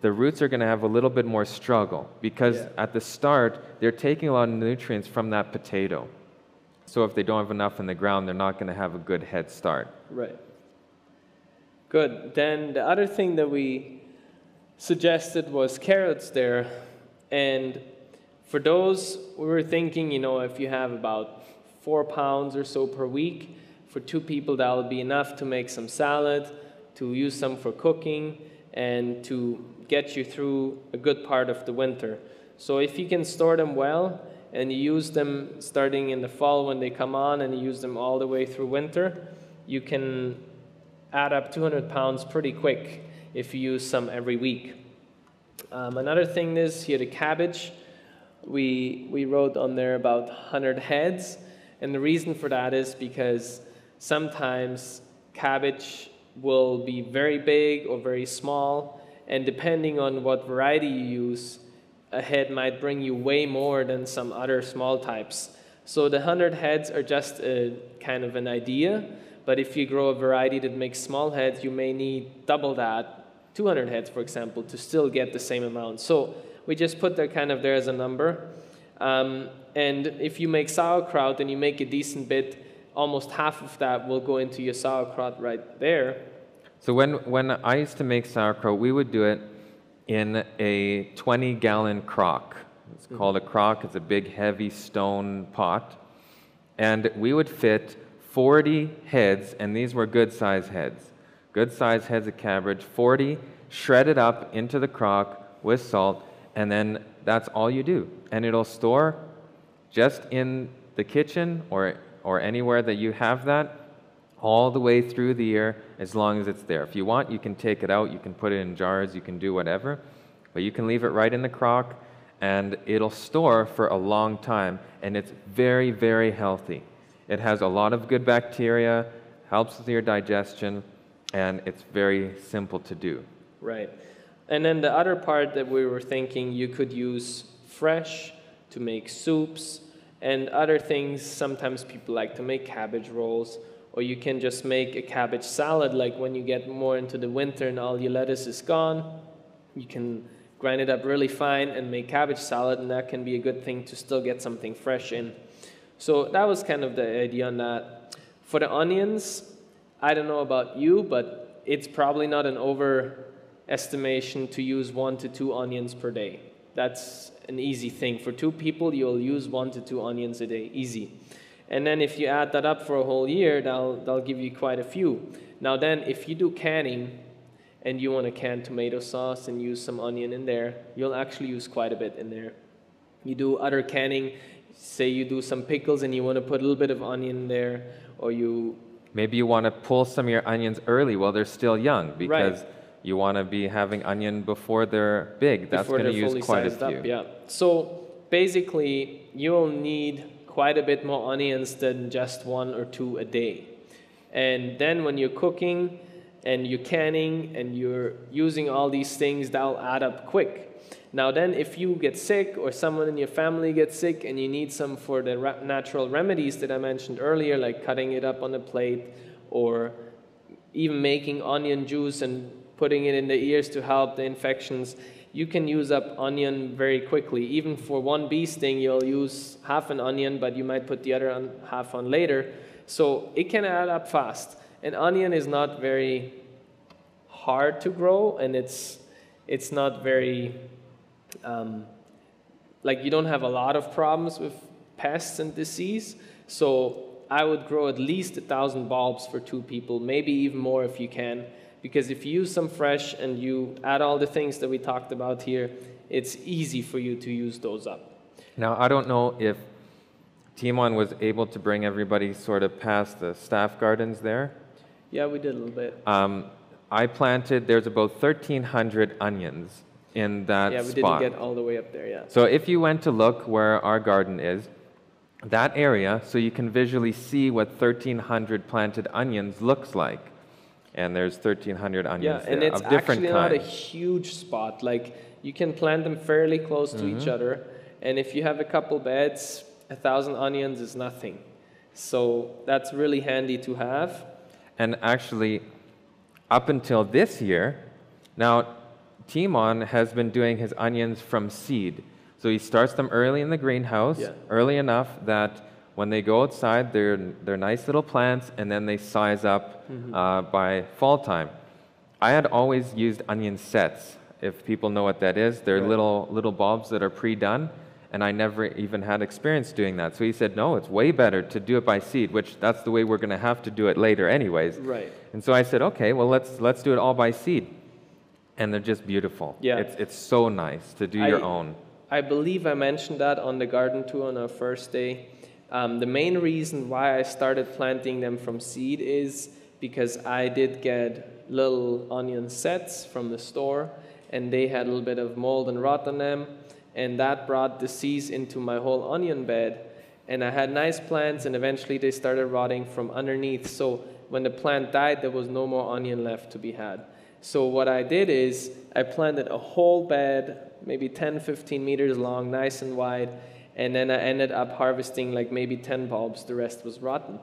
the roots are going to have a little bit more struggle because yeah. at the start, they're taking a lot of nutrients from that potato. So if they don't have enough in the ground, they're not going to have a good head start. Right. Good. Then the other thing that we suggested was carrots there. And for those, we were thinking, you know, if you have about four pounds or so per week, for two people, that would be enough to make some salad, to use some for cooking, and to get you through a good part of the winter. So if you can store them well and you use them starting in the fall when they come on and you use them all the way through winter, you can add up 200 pounds pretty quick if you use some every week. Um, another thing is here the cabbage. We, we wrote on there about 100 heads, and the reason for that is because sometimes cabbage will be very big or very small, and depending on what variety you use, a head might bring you way more than some other small types. So the 100 heads are just a kind of an idea, but if you grow a variety that makes small heads, you may need double that, 200 heads, for example, to still get the same amount. So we just put that kind of there as a number. Um, and if you make sauerkraut and you make a decent bit, almost half of that will go into your sauerkraut right there. So when, when I used to make sauerkraut, we would do it in a 20 gallon crock. It's mm-hmm. called a crock, it's a big heavy stone pot. And we would fit 40 heads, and these were good size heads. Good size heads of cabbage, 40 shredded up into the crock with salt, and then that's all you do. And it'll store just in the kitchen or, or anywhere that you have that all the way through the year as long as it's there. If you want, you can take it out, you can put it in jars, you can do whatever, but you can leave it right in the crock and it'll store for a long time and it's very, very healthy. It has a lot of good bacteria, helps with your digestion, and it's very simple to do. Right. And then the other part that we were thinking you could use fresh to make soups and other things. Sometimes people like to make cabbage rolls or you can just make a cabbage salad like when you get more into the winter and all your lettuce is gone you can grind it up really fine and make cabbage salad and that can be a good thing to still get something fresh in so that was kind of the idea on that for the onions i don't know about you but it's probably not an overestimation to use one to two onions per day that's an easy thing for two people you'll use one to two onions a day easy and then if you add that up for a whole year, that'll, that'll give you quite a few. Now then, if you do canning and you want to can tomato sauce and use some onion in there, you'll actually use quite a bit in there. You do other canning, say you do some pickles and you want to put a little bit of onion there, or you... Maybe you want to pull some of your onions early while they're still young, because... Right. You want to be having onion before they're big. That's going to use quite a few. Up, yeah. So basically, you'll need quite a bit more onions than just one or two a day. And then when you're cooking and you're canning and you're using all these things, that'll add up quick. Now, then, if you get sick or someone in your family gets sick and you need some for the natural remedies that I mentioned earlier, like cutting it up on a plate or even making onion juice and putting it in the ears to help the infections, you can use up onion very quickly. Even for one bee sting, you'll use half an onion, but you might put the other on, half on later. So it can add up fast. An onion is not very hard to grow, and it's it's not very um, like you don't have a lot of problems with pests and disease. So I would grow at least a thousand bulbs for two people, maybe even more if you can because if you use some fresh and you add all the things that we talked about here, it's easy for you to use those up. Now, I don't know if Timon was able to bring everybody sort of past the staff gardens there. Yeah, we did a little bit. Um, I planted, there's about 1,300 onions in that Yeah, we spot. didn't get all the way up there, yet. So if you went to look where our garden is, that area, so you can visually see what 1,300 planted onions looks like. And there's 1,300 onions Yeah, and there it's of different actually not a kinds. huge spot. Like you can plant them fairly close to each Mm-hmm. other, and if you have a couple beds, a thousand onions is nothing. So that's really handy to have. And actually, up until this year, now Timon has been doing his onions from seed. So he starts them early in the greenhouse, Yeah. early enough that when they go outside, they're, they're nice little plants, and then they size up Mm-hmm. uh, by fall time. I had always used onion sets. If people know what that is, they're Right. little little bulbs that are pre-done, and I never even had experience doing that. So he said, no, it's way better to do it by seed, which that's the way we're going to have to do it later, anyways. Right. And so I said, okay, well let's let's do it all by seed, and they're just beautiful. Yeah. it's it's so nice to do your own. I believe I mentioned that on the garden tour on our first day. Um, the main reason why I started planting them from seed is because I did get little onion sets from the store, and they had a little bit of mold and rot on them, and that brought disease into my whole onion bed. And I had nice plants, and eventually they started rotting from underneath. So when the plant died, there was no more onion left to be had. So what I did is I planted a whole bed, maybe 10, 15 meters long, nice and wide, and then I ended up harvesting like maybe 10 bulbs. The rest was rotten.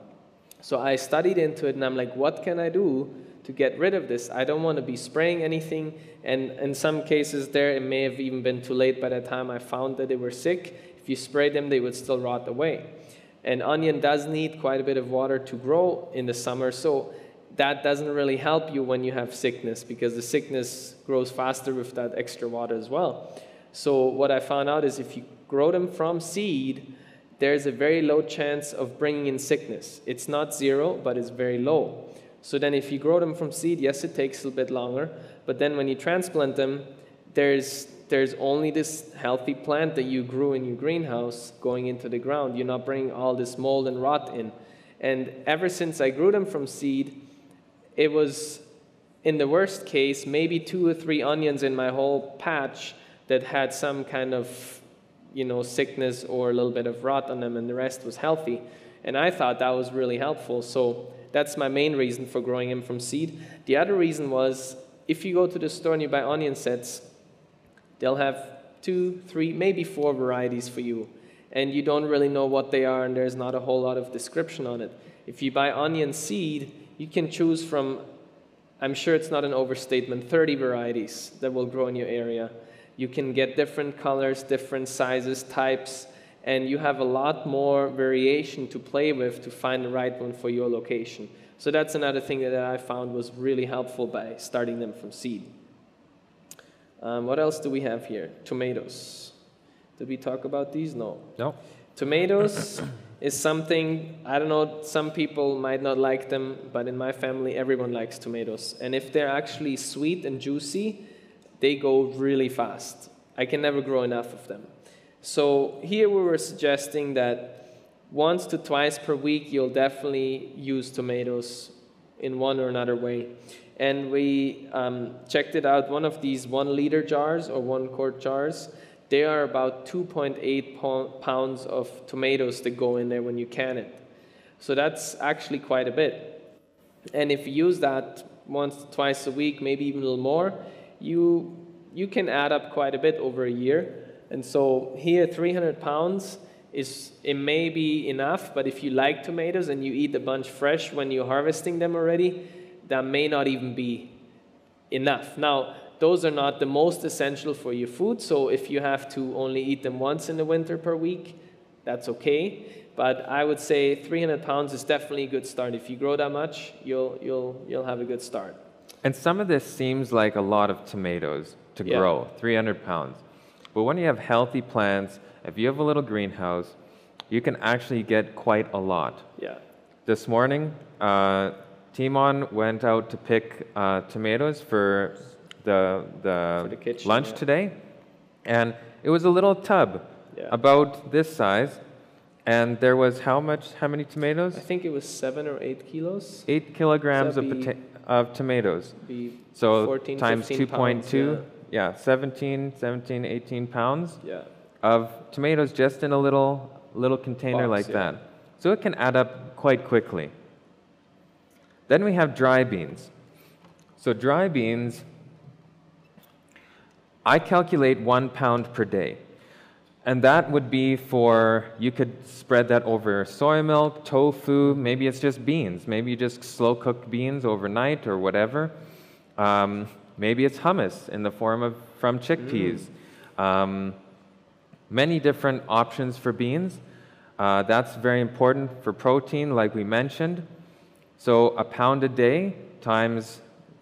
So I studied into it and I'm like, what can I do to get rid of this? I don't want to be spraying anything. And in some cases, there it may have even been too late by the time I found that they were sick. If you sprayed them, they would still rot away. And onion does need quite a bit of water to grow in the summer. So that doesn't really help you when you have sickness because the sickness grows faster with that extra water as well. So what I found out is if you grow them from seed, there's a very low chance of bringing in sickness. It's not zero, but it's very low. So then if you grow them from seed, yes, it takes a little bit longer, but then when you transplant them, there's there's only this healthy plant that you grew in your greenhouse going into the ground. You're not bringing all this mold and rot in. And ever since I grew them from seed, it was in the worst case maybe two or three onions in my whole patch that had some kind of you know sickness or a little bit of rot on them and the rest was healthy. And i thought that was really helpful. So that's my main reason for growing them from seed. The other reason was if you go to the store and you buy onion sets they'll have two three maybe four varieties for you. And you don't really know what they are and there's not a whole lot of description on it. If you buy onion seed you can choose from i'm sure it's not an overstatement 30 varieties that will grow in your area you can get different colors, different sizes, types, and you have a lot more variation to play with to find the right one for your location. So that's another thing that I found was really helpful by starting them from seed. Um, what else do we have here? Tomatoes. Did we talk about these? No. No. Tomatoes <clears throat> is something, I don't know, some people might not like them, but in my family, everyone likes tomatoes. And if they're actually sweet and juicy, they go really fast. I can never grow enough of them. So here we were suggesting that once to twice per week, you'll definitely use tomatoes in one or another way. And we um, checked it out. One of these one liter jars or one quart jars, they are about 2.8 pounds of tomatoes that go in there when you can it. So that's actually quite a bit. And if you use that once, twice a week, maybe even a little more, you, you can add up quite a bit over a year. And so here, 300 pounds is, it may be enough, but if you like tomatoes and you eat a bunch fresh when you're harvesting them already, that may not even be enough. Now, those are not the most essential for your food, so if you have to only eat them once in the winter per week, that's okay. But I would say 300 pounds is definitely a good start. If you grow that much, you'll, you'll, you'll have a good start. And some of this seems like a lot of tomatoes to Yeah. grow, 300 pounds. But when you have healthy plants, if you have a little greenhouse, you can actually get quite a lot. Yeah. This morning, uh, Timon went out to pick uh, tomatoes for the, the, the kitchen, lunch yeah. today, and it was a little tub Yeah. about this size, and there was how much? How many tomatoes? I think it was seven or eight kilos. Eight kilograms of, That'd be pota- of tomatoes. So 14, times 15 pounds, 2.2, yeah. 17, 17, 18 pounds Yeah. of tomatoes just in a little little container Box, like yeah. that. So it can add up quite quickly. Then we have dry beans. So dry beans, I calculate one pound per day. And that would be for, you could spread that over soy milk, tofu, maybe it's just beans. Maybe you just slow cook beans overnight or whatever. Um, maybe it's hummus in the form of from chickpeas. Um, many different options for beans. Uh, that's very important for protein, like we mentioned. So a pound a day times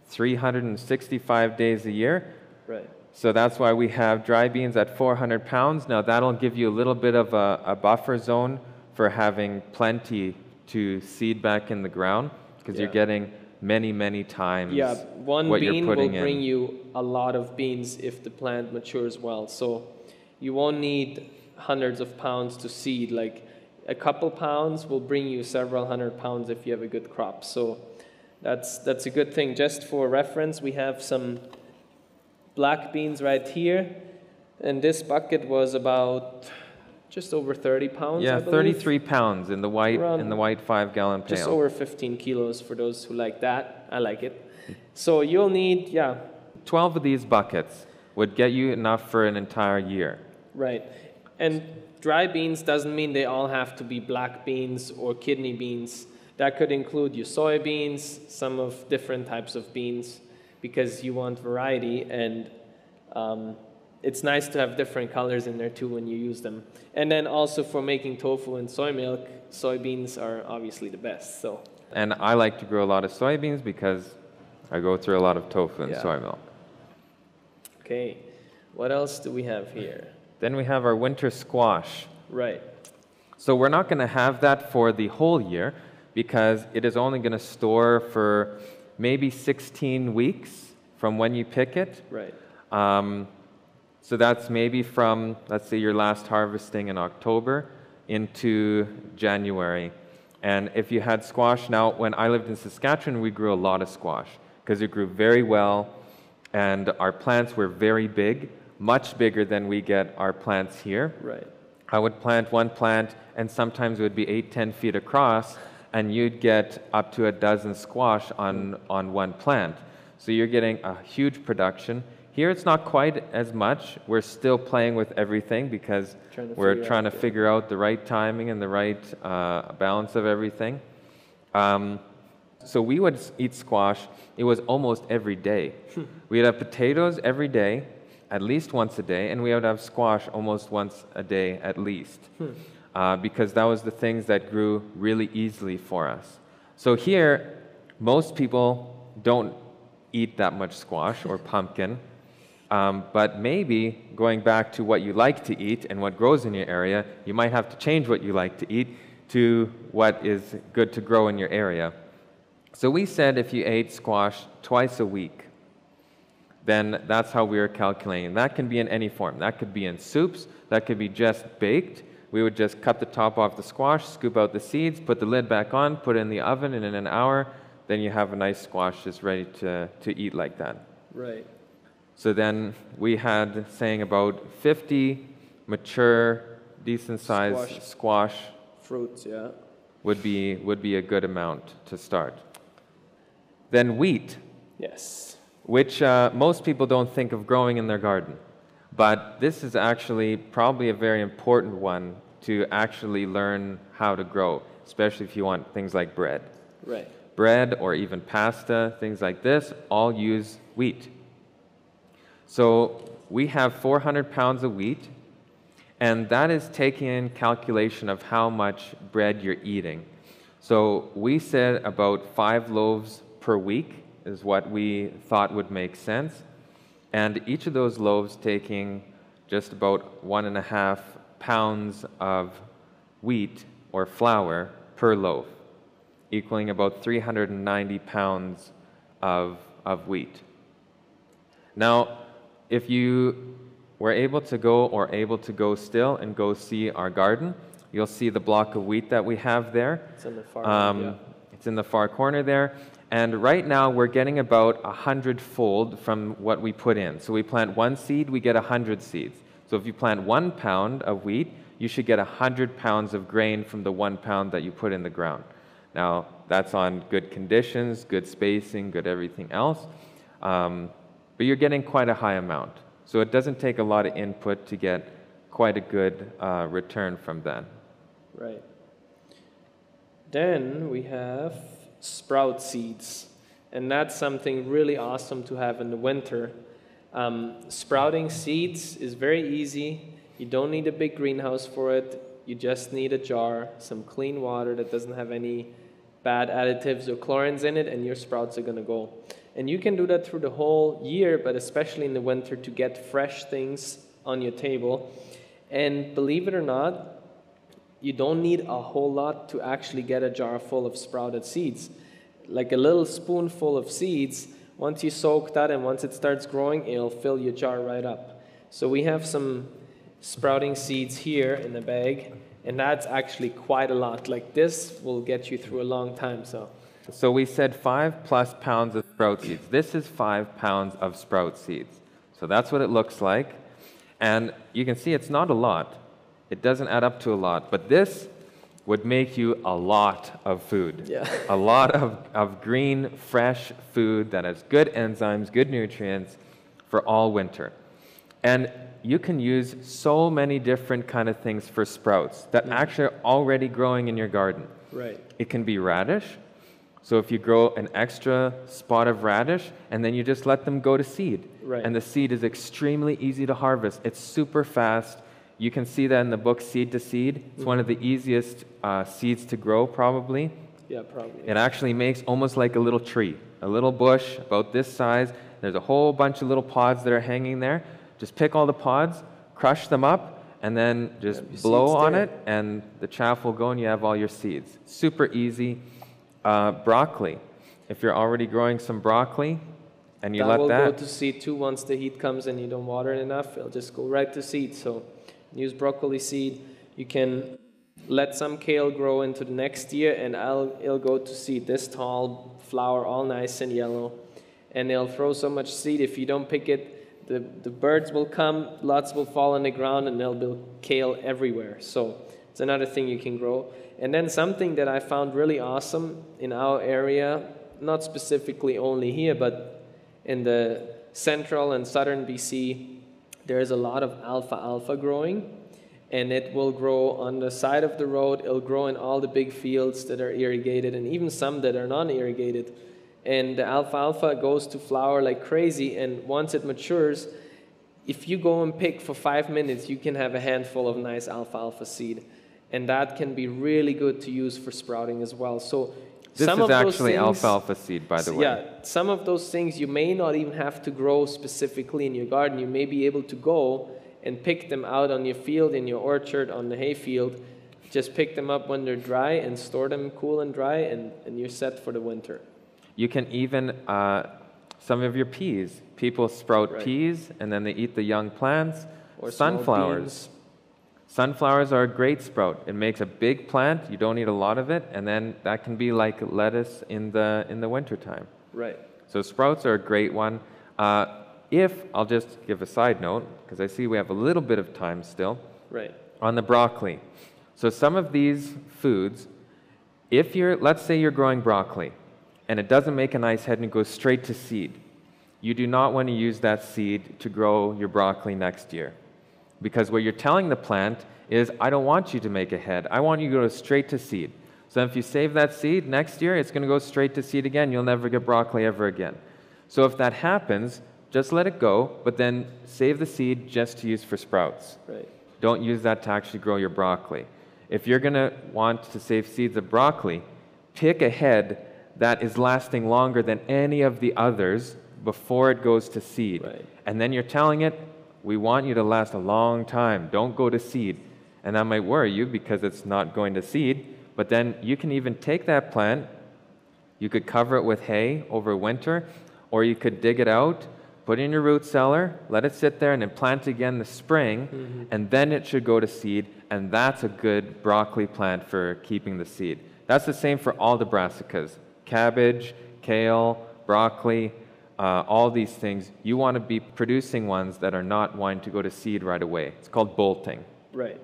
365 days a year. Right. So that's why we have dry beans at 400 pounds. Now that'll give you a little bit of a, a buffer zone for having plenty to seed back in the ground because you're getting many, many times Yeah, one bean will putting in. bring you a lot of beans if the plant matures well. So you won't need hundreds of pounds to seed. Like a couple pounds will bring you several hundred pounds if you have a good crop. So that's that's a good thing. Just for reference, we have some black beans right here, and this bucket was about just over 30 pounds. yeah, I 33 pounds in the white in the white five gallon pail. Just over 15 kilos for those who like that. I like it. So you'll need, yeah, 12 of these buckets would get you enough for an entire year. right. And dry beans doesn't mean they all have to be black beans or kidney beans. That could include your soybeans, some of different types of beans, because you want variety and um, it's nice to have different colors in there too when you use them. And then also for making tofu and soy milk, soybeans are obviously the best. So And I like to grow a lot of soybeans because I go through a lot of tofu and Yeah. soy milk. Okay, what else do we have here? Then we have our winter squash. Right, So we're not going to have that for the whole year because it is only going to store for maybe 16 weeks from when you pick it. right, Um, so that's maybe from, let's say, your last harvesting in October into January. And if you had squash, now when I lived in Saskatchewan, we grew a lot of squash because it grew very well and our plants were very big, much bigger than we get our plants here. right, I would plant one plant, and sometimes it would be eight, ten feet across, and you'd get up to a dozen squash on, on one plant. So you're getting a huge production. Here it's not quite as much. We're still playing with everything because Trying we're trying to figure out the right timing and the right uh, balance of everything. Um, so we would eat squash. It was almost every day. <laughs> We'd have potatoes every day, at least once a day, and we would have squash almost once a day at least, uh, because that was the things that grew really easily for us. So here, most people don't eat that much squash or pumpkin. Um, but maybe going back to what you like to eat and what grows in your area, you might have to change what you like to eat to what is good to grow in your area. So we said if you ate squash twice a week, then that's how we were calculating. That can be in any form. That could be in soups, that could be just baked. We would just cut the top off the squash, scoop out the seeds, put the lid back on, put it in the oven, and in an hour, then you have a nice squash just ready to, to eat like that. right. So then we had saying about 50 mature, decent sized Squash. squash Fruits, yeah. would be, would be a good amount to start. Then wheat, Yes. which uh, most people don't think of growing in their garden. But this is actually probably a very important one to actually learn how to grow, especially if you want things like bread. Right. bread or even pasta, things like this, all use wheat. So we have 400 pounds of wheat, and that is taking in calculation of how much bread you're eating. So we said about five loaves per week is what we thought would make sense, and each of those loaves taking just about one and a half pounds of wheat or flour per loaf equaling about 390 pounds of, of wheat. Now, if you were able to go or able to go still and go see our garden, you'll see the block of wheat that we have there. It's in the far Um, yeah. It's in the far corner there. And right now, we're getting about a hundredfold from what we put in. So we plant one seed, we get a hundred seeds. So if you plant one pound of wheat, you should get a hundred pounds of grain from the one pound that you put in the ground. Now, that's on good conditions, good spacing, good everything else. Um, but you're getting quite a high amount. So it doesn't take a lot of input to get quite a good uh, return from that. Right. Then we have sprout seeds. And that's something really awesome to have in the winter. Um, sprouting seeds is very easy. You don't need a big greenhouse for it. You just need a jar, some clean water that doesn't have any bad additives or chlorines in it, and your sprouts are going to go. And you can do that through the whole year, but especially in the winter to get fresh things on your table. And believe it or not, you don't need a whole lot to actually get a jar full of sprouted seeds. Like a little spoonful of seeds, once you soak that and once it starts growing, it'll fill your jar right up. So we have some sprouting seeds here in the bag, and that's actually quite a lot. Like this will get you through a long time. So, so we said five plus pounds of sprout seeds. This is five pounds of sprout seeds. So that's what it looks like. And you can see it's not a lot. It doesn't add up to a lot. But this would make you a lot of food. Yeah. <laughs> a lot of, of green, fresh food that has good enzymes, good nutrients for all winter. And you can use so many different kind of things for sprouts that Mm. actually are already growing in your garden. right. It can be radish. So if you grow an extra spot of radish and then you just let them go to seed. Right. And the seed is extremely easy to harvest. It's super fast. You can see that in the book Seed to Seed. It's one of the easiest uh, seeds to grow, probably. Yeah, probably. It actually makes almost like a little tree, a little bush about this size. There's a whole bunch of little pods that are hanging there. Just pick all the pods, crush them up, and then just your blow on there. it, and the chaff will go, and you have all your seeds. Super easy. Uh, broccoli. If you're already growing some broccoli, and you that let will that, go to seed too once the heat comes and you don't water it enough. It'll just go right to seed. So use broccoli seed. You can let some kale grow into the next year and I'll, it'll go to seed. This tall flower, all nice and yellow. And it'll throw so much seed. If you don't pick it, the, the birds will come, lots will fall on the ground, and there'll be kale everywhere. So it's another thing you can grow. And then something that I found really awesome in our area, not specifically only here, but in the central and southern BC, there's a lot of alfalfa growing, and it will grow on the side of the road. It'll grow in all the big fields that are irrigated, and even some that are non irrigated. And the alfalfa goes to flower like crazy, and once it matures, if you go and pick for five minutes, you can have a handful of nice alfalfa seed. And that can be really good to use for sprouting as well. So this some is actually things- alfalfa seed, by the way. yeah, some of those things you may not even have to grow specifically in your garden. You may be able to go and pick them out on your field, in your orchard, on the hay field. Just pick them up when they're dry and store them cool and dry, and, and you're set for the winter. You can even, uh, some of your peas. People sprout Right. peas and then they eat the young plants. Or small Sunflowers. Sunflowers are a great sprout. It makes a big plant. You don't need a lot of it, and then that can be like lettuce in the in the wintertime. Right. So sprouts are a great one. Uh, if I'll just give a side note because I see we have a little bit of time still Right. on the broccoli. So some of these foods, if you're let's say you're growing broccoli, and it doesn't make a nice head and it goes straight to seed, you do not want to use that seed to grow your broccoli next year. Because what you're telling the plant is, I don't want you to make a head. I want you to go straight to seed. So if you save that seed, next year it's going to go straight to seed again. You'll never get broccoli ever again. So if that happens, just let it go, but then save the seed just to use for sprouts. Right. Don't use that to actually grow your broccoli. If you're going to want to save seeds of broccoli, pick a head that is lasting longer than any of the others before it goes to seed. Right. And then you're telling it, we want you to last a long time. Don't go to seed. And that might worry you because it's not going to seed. But then you can even take that plant, you could cover it with hay over winter, or you could dig it out, put it in your root cellar, let it sit there, and then plant again the spring, mm-hmm. and then it should go to seed. And that's a good broccoli plant for keeping the seed. That's the same for all the brassicas cabbage, kale, broccoli, uh, all these things, you want to be producing ones that are not wanting to go to seed right away. It's called bolting. Right.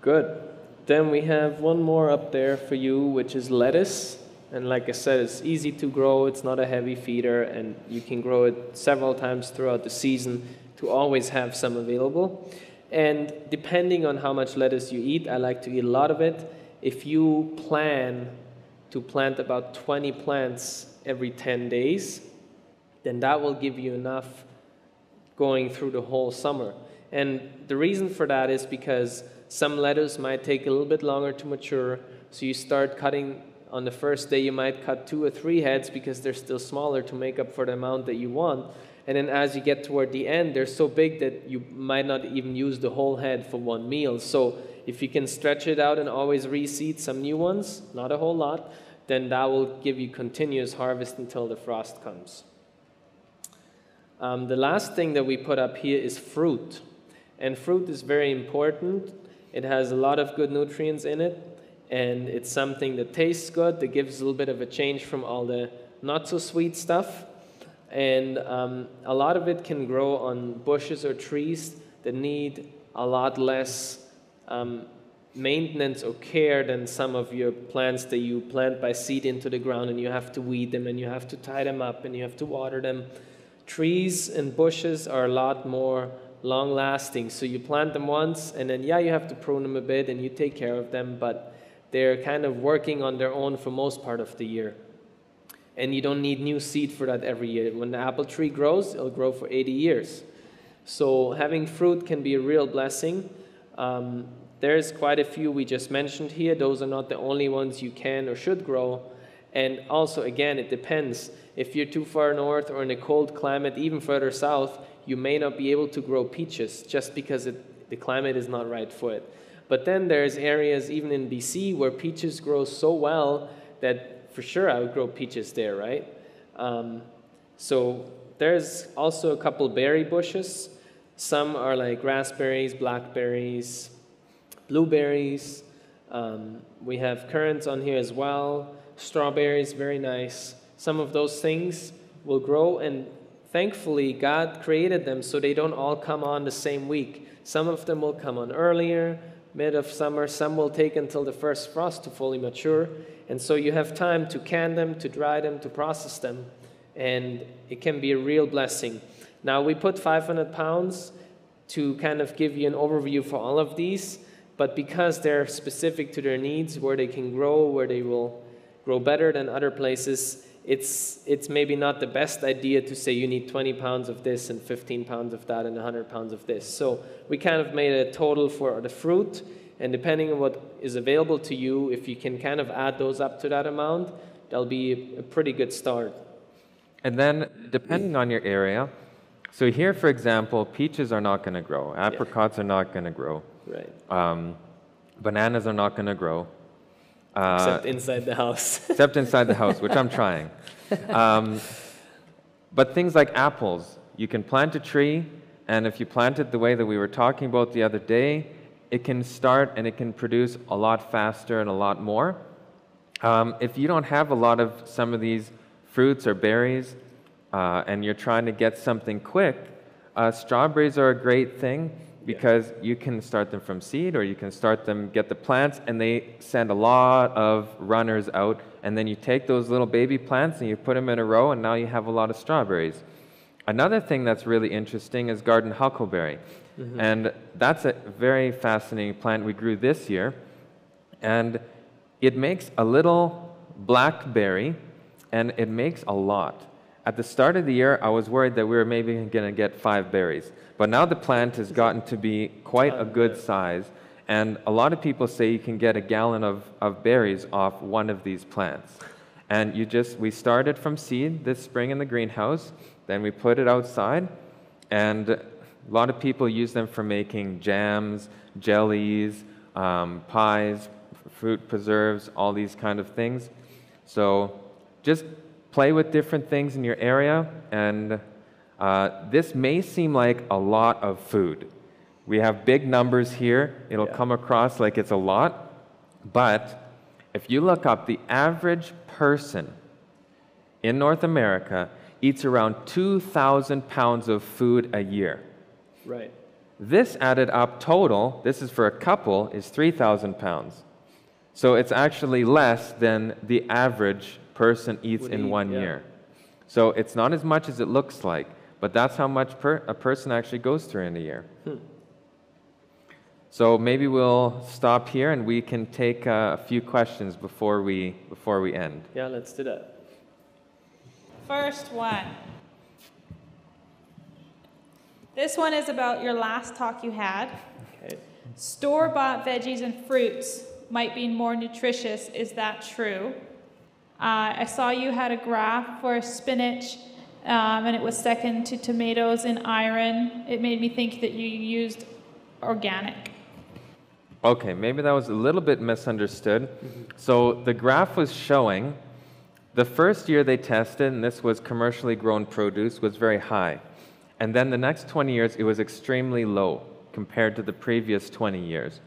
Good. Then we have one more up there for you, which is lettuce. And like I said, it's easy to grow, it's not a heavy feeder, and you can grow it several times throughout the season to always have some available. And depending on how much lettuce you eat, I like to eat a lot of it. If you plan to plant about 20 plants every 10 days, then that will give you enough going through the whole summer. And the reason for that is because some lettuce might take a little bit longer to mature. So you start cutting on the first day, you might cut two or three heads because they're still smaller to make up for the amount that you want. And then as you get toward the end, they're so big that you might not even use the whole head for one meal. So if you can stretch it out and always reseed some new ones, not a whole lot, then that will give you continuous harvest until the frost comes. Um, the last thing that we put up here is fruit. And fruit is very important. It has a lot of good nutrients in it, and it's something that tastes good, that gives a little bit of a change from all the not so sweet stuff. And um, a lot of it can grow on bushes or trees that need a lot less um, maintenance or care than some of your plants that you plant by seed into the ground and you have to weed them and you have to tie them up and you have to water them. Trees and bushes are a lot more long lasting. So you plant them once and then, yeah, you have to prune them a bit and you take care of them, but they're kind of working on their own for most part of the year. And you don't need new seed for that every year. When the apple tree grows, it'll grow for 80 years. So having fruit can be a real blessing. Um, there's quite a few we just mentioned here. Those are not the only ones you can or should grow. And also, again, it depends. If you're too far north or in a cold climate, even further south, you may not be able to grow peaches just because it, the climate is not right for it. But then there's areas, even in BC, where peaches grow so well that for sure I would grow peaches there, right? Um, so there's also a couple berry bushes. Some are like raspberries, blackberries, blueberries. Um, we have currants on here as well. Strawberries, very nice. Some of those things will grow, and thankfully, God created them so they don't all come on the same week. Some of them will come on earlier, mid of summer. Some will take until the first frost to fully mature. And so you have time to can them, to dry them, to process them. And it can be a real blessing. Now, we put 500 pounds to kind of give you an overview for all of these but because they're specific to their needs, where they can grow, where they will grow better than other places, it's, it's maybe not the best idea to say you need 20 pounds of this and 15 pounds of that and 100 pounds of this. So we kind of made a total for the fruit, and depending on what is available to you, if you can kind of add those up to that amount, that'll be a pretty good start. And then, depending on your area, so here, for example, peaches are not going to grow, apricots yeah. are not going to grow. Right. Um, bananas are not going to grow. Uh, except inside the house. <laughs> except inside the house, which I'm trying. <laughs> Um, but things like apples, you can plant a tree, and if you plant it the way that we were talking about the other day, it can start and it can produce a lot faster and a lot more. Um, if you don't have a lot of some of these fruits or berries, uh, and you're trying to get something quick, uh, strawberries are a great thing because yeah. you can start them from seed or you can start them, get the plants, and they send a lot of runners out. And then you take those little baby plants and you put them in a row, and now you have a lot of strawberries. Another thing that's really interesting is garden huckleberry. Mm-hmm. And that's a very fascinating plant we grew this year. And it makes a little blackberry, and it makes a lot. At the start of the year, I was worried that we were maybe going to get five berries. But now the plant has gotten to be quite a good size. And a lot of people say you can get a gallon of, of berries off one of these plants. And you just, we started from seed this spring in the greenhouse, then we put it outside, and a lot of people use them for making jams, jellies, um, pies, fruit preserves, all these kind of things. So just play with different things in your area, and uh, this may seem like a lot of food. We have big numbers here. It'll yeah. come across like it's a lot, but if you look up the average person in North America eats around 2,000 pounds of food a year. Right. This added up total, this is for a couple, is 3,000 pounds. So it's actually less than the average person eats Would in eat, one yeah. year. So it's not as much as it looks like, but that's how much per, a person actually goes through in a year. Hmm. So maybe we'll stop here and we can take uh, a few questions before we, before we end. Yeah, let's do that. First one. This one is about your last talk you had. Okay. Store bought veggies and fruits might be more nutritious. Is that true? Uh, I saw you had a graph for spinach, um, and it was second to tomatoes in iron. It made me think that you used organic. Okay, maybe that was a little bit misunderstood. So the graph was showing the first year they tested, and this was commercially grown produce, was very high. And then the next 20 years, it was extremely low compared to the previous 20 years.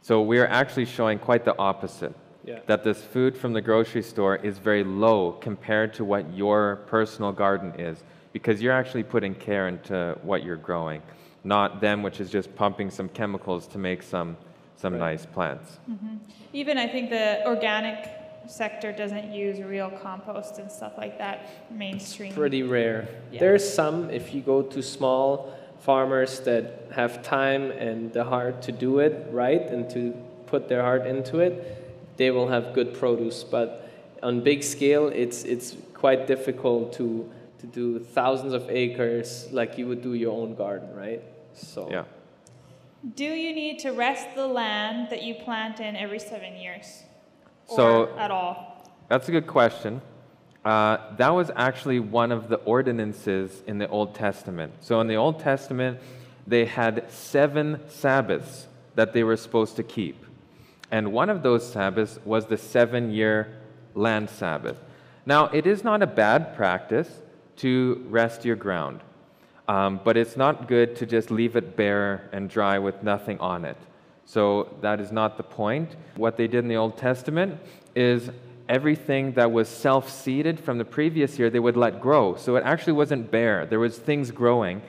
So we are actually showing quite the opposite. Yeah. That this food from the grocery store is very low compared to what your personal garden is, because you're actually putting care into what you're growing, not them, which is just pumping some chemicals to make some, some Right. nice plants. Mm-hmm. Even I think the organic sector doesn't use real compost and stuff like that mainstream. Pretty rare. Yeah. There's some, if you go to small farmers that have time and the heart to do it right and to put their heart into it, they will have good produce. But on big scale, it's, it's quite difficult to, to do thousands of acres like you would do your own garden, right? So, Yeah. Do you need to rest the land that you plant in every seven years? So- or at all? That's a good question. Uh, that was actually one of the ordinances in the Old Testament. So in the Old Testament, they had seven Sabbaths that they were supposed to keep. And one of those Sabbaths was the seven year land Sabbath. Now, it is not a bad practice to rest your ground, um, but it's not good to just leave it bare and dry with nothing on it. So that is not the point. What they did in the Old Testament is everything that was self-seeded from the previous year they would let grow. So it actually wasn't bare. There was things growing.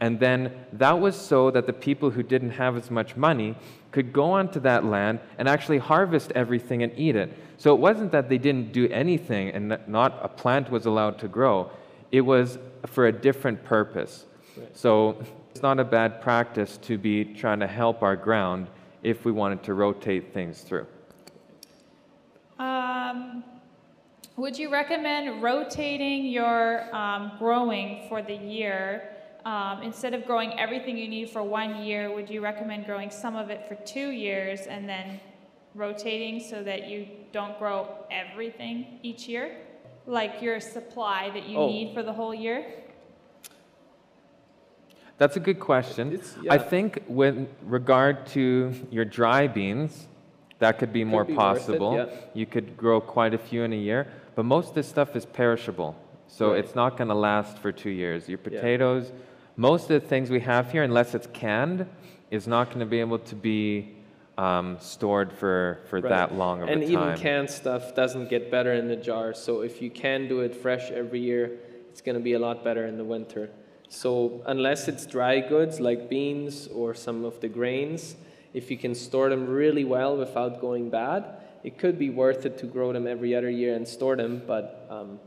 And then that was so that the people who didn't have as much money could go onto that land and actually harvest everything and eat it. So it wasn't that they didn't do anything and not a plant was allowed to grow. It was for a different purpose. So it's not a bad practice to be trying to help our ground if we wanted to rotate things through. Um, would you recommend rotating your um, growing for the year? Um, instead of growing everything you need for one year, would you recommend growing some of it for two years and then rotating so that you don't grow everything each year? Like your supply that you Oh. need for the whole year? That's a good question. It's- I think with regard to your dry beans, that could be more be worth it, possible. yeah. You could grow quite a few in a year, but most of this stuff is perishable. So Right. it's not going to last for two years. Your Yeah. Most of the things we have here, unless it's canned, is not going to be able to be um, stored for, for Right. that long of a time. and even canned stuff doesn't get better in the jar. So if you can do it fresh every year, it's going to be a lot better in the winter. So unless it's dry goods like beans or some of the grains, if you can store them really well without going bad, it could be worth it to grow them every other year and store them. But um,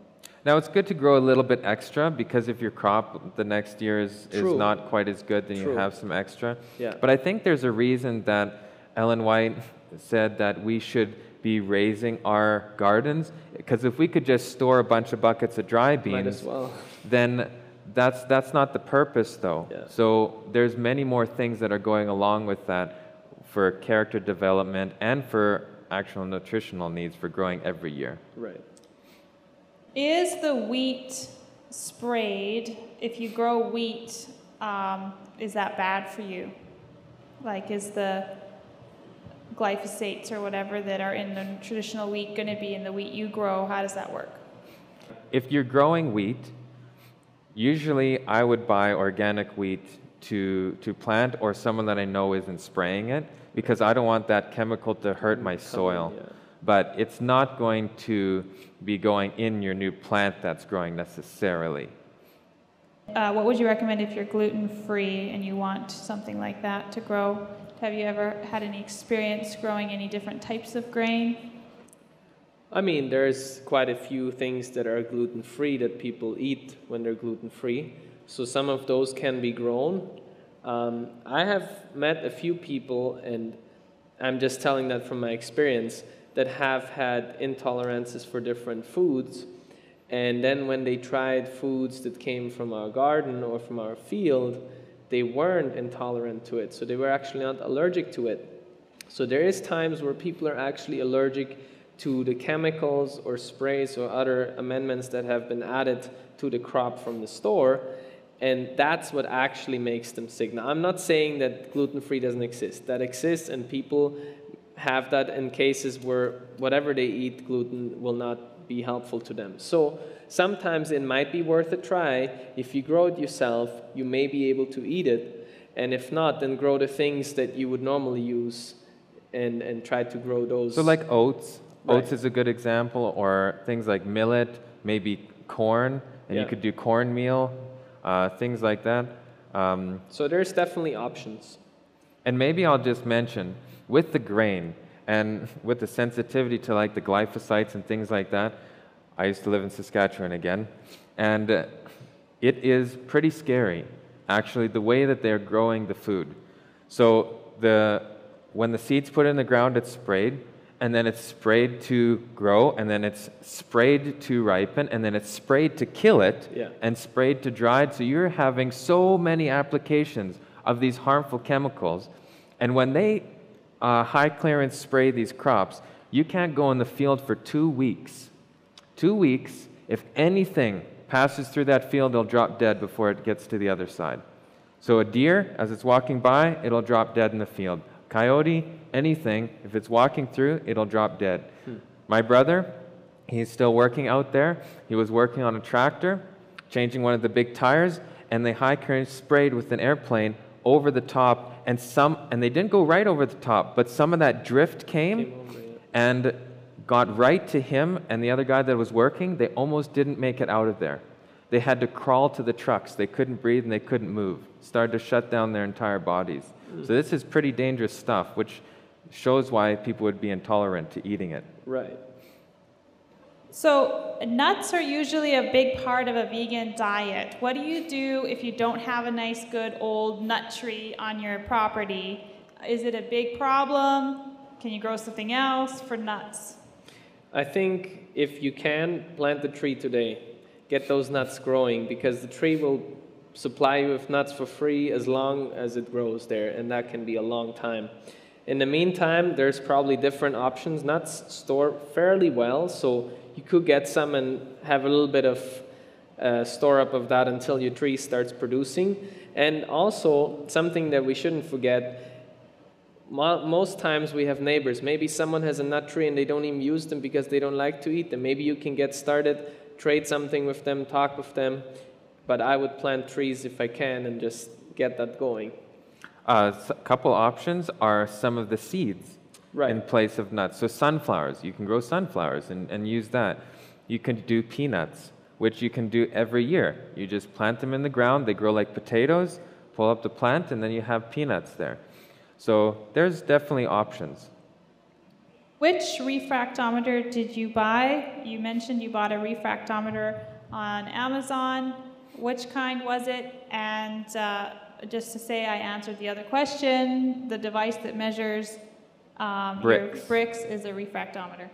Now it's good to grow a little bit extra because if your crop the next year is, is not quite as good, then you have some extra. Yeah. But I think there's a reason that Ellen White said that we should be raising our gardens because if we could just store a bunch of buckets of dry beans, well. then that's that's not the purpose though. Yeah. So there's many more things that are going along with that for character development and for actual nutritional needs for growing every year. Right. Is the wheat sprayed? If you grow wheat, um, is that bad for you? Like, is the glyphosates or whatever that are in the traditional wheat going to be in the wheat you grow? How does that work? If you're growing wheat, usually I would buy organic wheat to, to plant or someone that I know isn't spraying it because I don't want that chemical to hurt my soil. yeah. But it's not going to be going in your new plant that's growing necessarily. Uh, what would you recommend if you're gluten free and you want something like that to grow? Have you ever had any experience growing any different types of grain? I mean, there's quite a few things that are gluten free that people eat when they're gluten free. So some of those can be grown. Um, I have met a few people, and I'm just telling that from my experience, that have had intolerances for different foods. And then when they tried foods that came from our garden or from our field, they weren't intolerant to it. So they were actually not allergic to it. So there is times where people are actually allergic to the chemicals or sprays or other amendments that have been added to the crop from the store. And that's what actually makes them sick. Now, I'm not saying that gluten free doesn't exist. That exists, and people have that in cases where whatever they eat, gluten will not be helpful to them. So sometimes it might be worth a try. If you grow it yourself, you may be able to eat it. And if not, then grow the things that you would normally use and, and try to grow those. So, like oats, Right. oats is a good example, or things like millet, maybe corn, and Yeah. you could do cornmeal, uh, things like that. Um, So there's definitely options. And maybe I'll just mention with the grain and <laughs> with the sensitivity to like the glyphosates and things like that. I used to live in Saskatchewan again, and uh, it is pretty scary actually the way that they're growing the food. So the when the seeds put in the ground, it's sprayed, and then it's sprayed to grow, and then it's sprayed to ripen, and then it's sprayed to kill it, Yeah. and sprayed to dried. So you're having so many applications of these harmful chemicals. And when they uh, high clearance spray these crops, you can't go in the field for two weeks. Two weeks, if anything passes through that field, it'll drop dead before it gets to the other side. So a deer, as it's walking by, it'll drop dead in the field. Coyote, anything, if it's walking through, it'll drop dead. My brother, he's still working out there. He was working on a tractor, changing one of the big tires, and they high current sprayed with an airplane over the top, and some, and they didn't go right over the top, but some of that drift came, Came over, yeah. and got right to him and the other guy that was working. They almost didn't make it out of there. They had to crawl to the trucks. They couldn't breathe and they couldn't move. Started to shut down their entire bodies. So this is pretty dangerous stuff, which shows why people would be intolerant to eating it. Right. So, nuts are usually a big part of a vegan diet. What do you do if you don't have a nice, good old nut tree on your property? Is it a big problem? Can you grow something else for nuts? I think if you can, plant the tree today. Get those nuts growing because the tree will supply you with nuts for free as long as it grows there, and that can be a long time. In the meantime, there's probably different options. Nuts store fairly well, so you could get some and have a little bit of uh, store up of that until your tree starts producing. And also, something that we shouldn't forget Mo- most times we have neighbors. Maybe someone has a nut tree and they don't even use them because they don't like to eat them. Maybe you can get started, trade something with them, talk with them. But I would plant trees if I can and just get that going. A couple options are some of the seeds Right. in place of nuts. So sunflowers, you can grow sunflowers and, and use that. You can do peanuts, which you can do every year. You just plant them in the ground, they grow like potatoes, pull up the plant, and then you have peanuts there. So there's definitely options. Which refractometer did you buy? You mentioned you bought a refractometer on Amazon. Which kind was it? And uh, just to say, I answered the other question. The device that measures um, your Brix. Brix is a refractometer.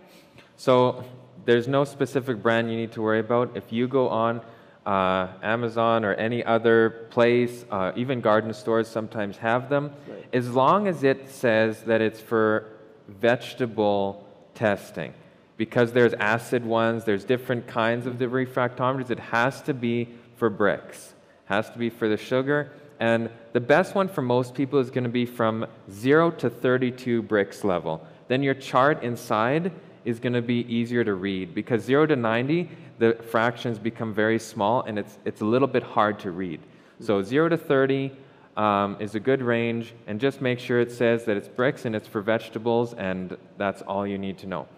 So there's no specific brand you need to worry about. If you go on uh, Amazon or any other place, uh, even garden stores sometimes have them, Right. as long as it says that it's for vegetable testing. Because there's acid ones, there's different kinds of the refractometers, it has to be for Brix, it has to be for the sugar. And the best one for most people is going to be from 0 to 32 Brix level. Then your chart inside is going to be easier to read because 0 to 90, the fractions become very small and it's, it's a little bit hard to read. So 0 to 30, um, is a good range, and just make sure it says that it's Brix and it's for vegetables, and that's all you need to know.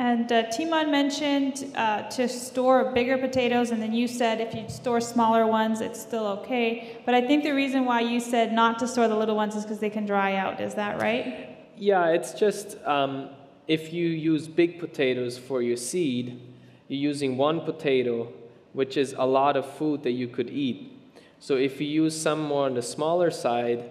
And uh, Timon mentioned uh, to store bigger potatoes, and then you said if you store smaller ones, it's still okay. But I think the reason why you said not to store the little ones is because they can dry out. Is that right? Yeah, it's just um, if you use big potatoes for your seed, you're using one potato, which is a lot of food that you could eat. So if you use some more on the smaller side,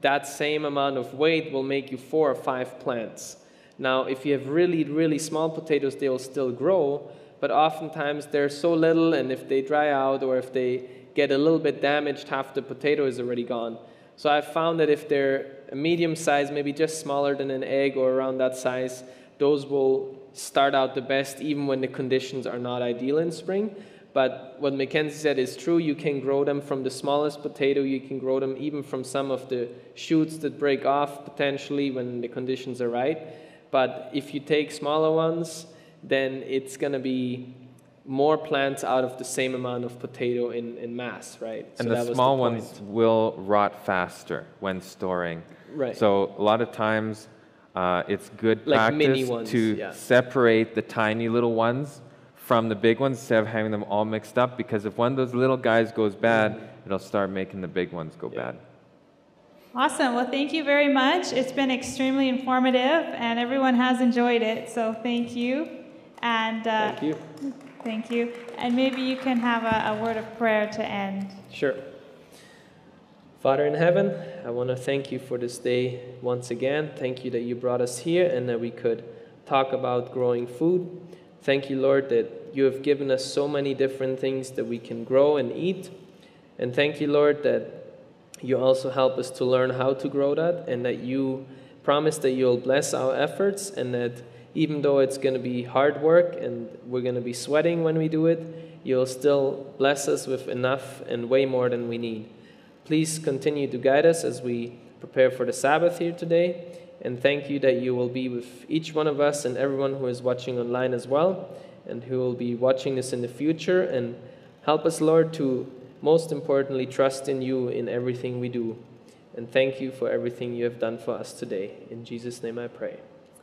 that same amount of weight will make you four or five plants. Now, if you have really, really small potatoes, they will still grow, but oftentimes they're so little, and if they dry out or if they get a little bit damaged, half the potato is already gone. So I've found that if they're a medium size, maybe just smaller than an egg or around that size, those will start out the best even when the conditions are not ideal in spring. But what Mackenzie said is true. You can grow them from the smallest potato. You can grow them even from some of the shoots that break off potentially when the conditions are right. But if you take smaller ones, then it's going to be more plants out of the same amount of potato in, in mass, right? And so the small the ones will rot faster when storing. Right. So a lot of times uh, it's good like practice ones, to yeah. separate the tiny little ones from the big ones instead of having them all mixed up because if one of those little guys goes bad, it'll start making the big ones go yeah. bad. Awesome. Well, thank you very much. It's been extremely informative, and everyone has enjoyed it. So thank you. And uh, thank you. Thank you. And maybe you can have a, a word of prayer to end. Sure. Father in heaven, I want to thank you for this day once again. Thank you that you brought us here and that we could talk about growing food. Thank you, Lord, that you have given us so many different things that we can grow and eat. And thank you, Lord, that you also help us to learn how to grow that, and that you promise that you'll bless our efforts, and that even though it's going to be hard work and we're going to be sweating when we do it, you'll still bless us with enough and way more than we need. Please continue to guide us as we prepare for the Sabbath here today. And thank you that you will be with each one of us and everyone who is watching online as well, and who will be watching this in the future. And help us, Lord, to most importantly, trust in you in everything we do. And thank you for everything you have done for us today. In Jesus' name I pray.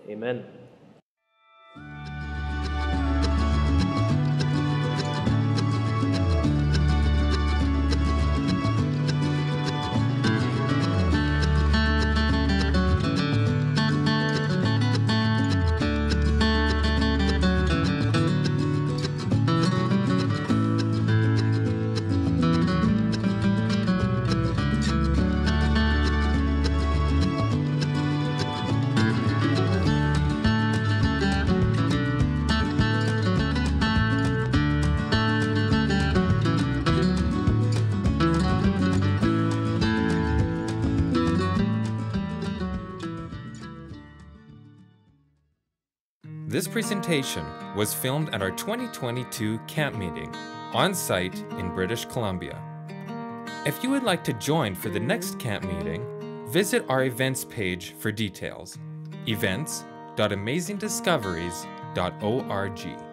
Amen. Presentation was filmed at our 2022 camp meeting on site in British Columbia. If you would like to join for the next camp meeting, visit our events page for details events.amazingdiscoveries.org.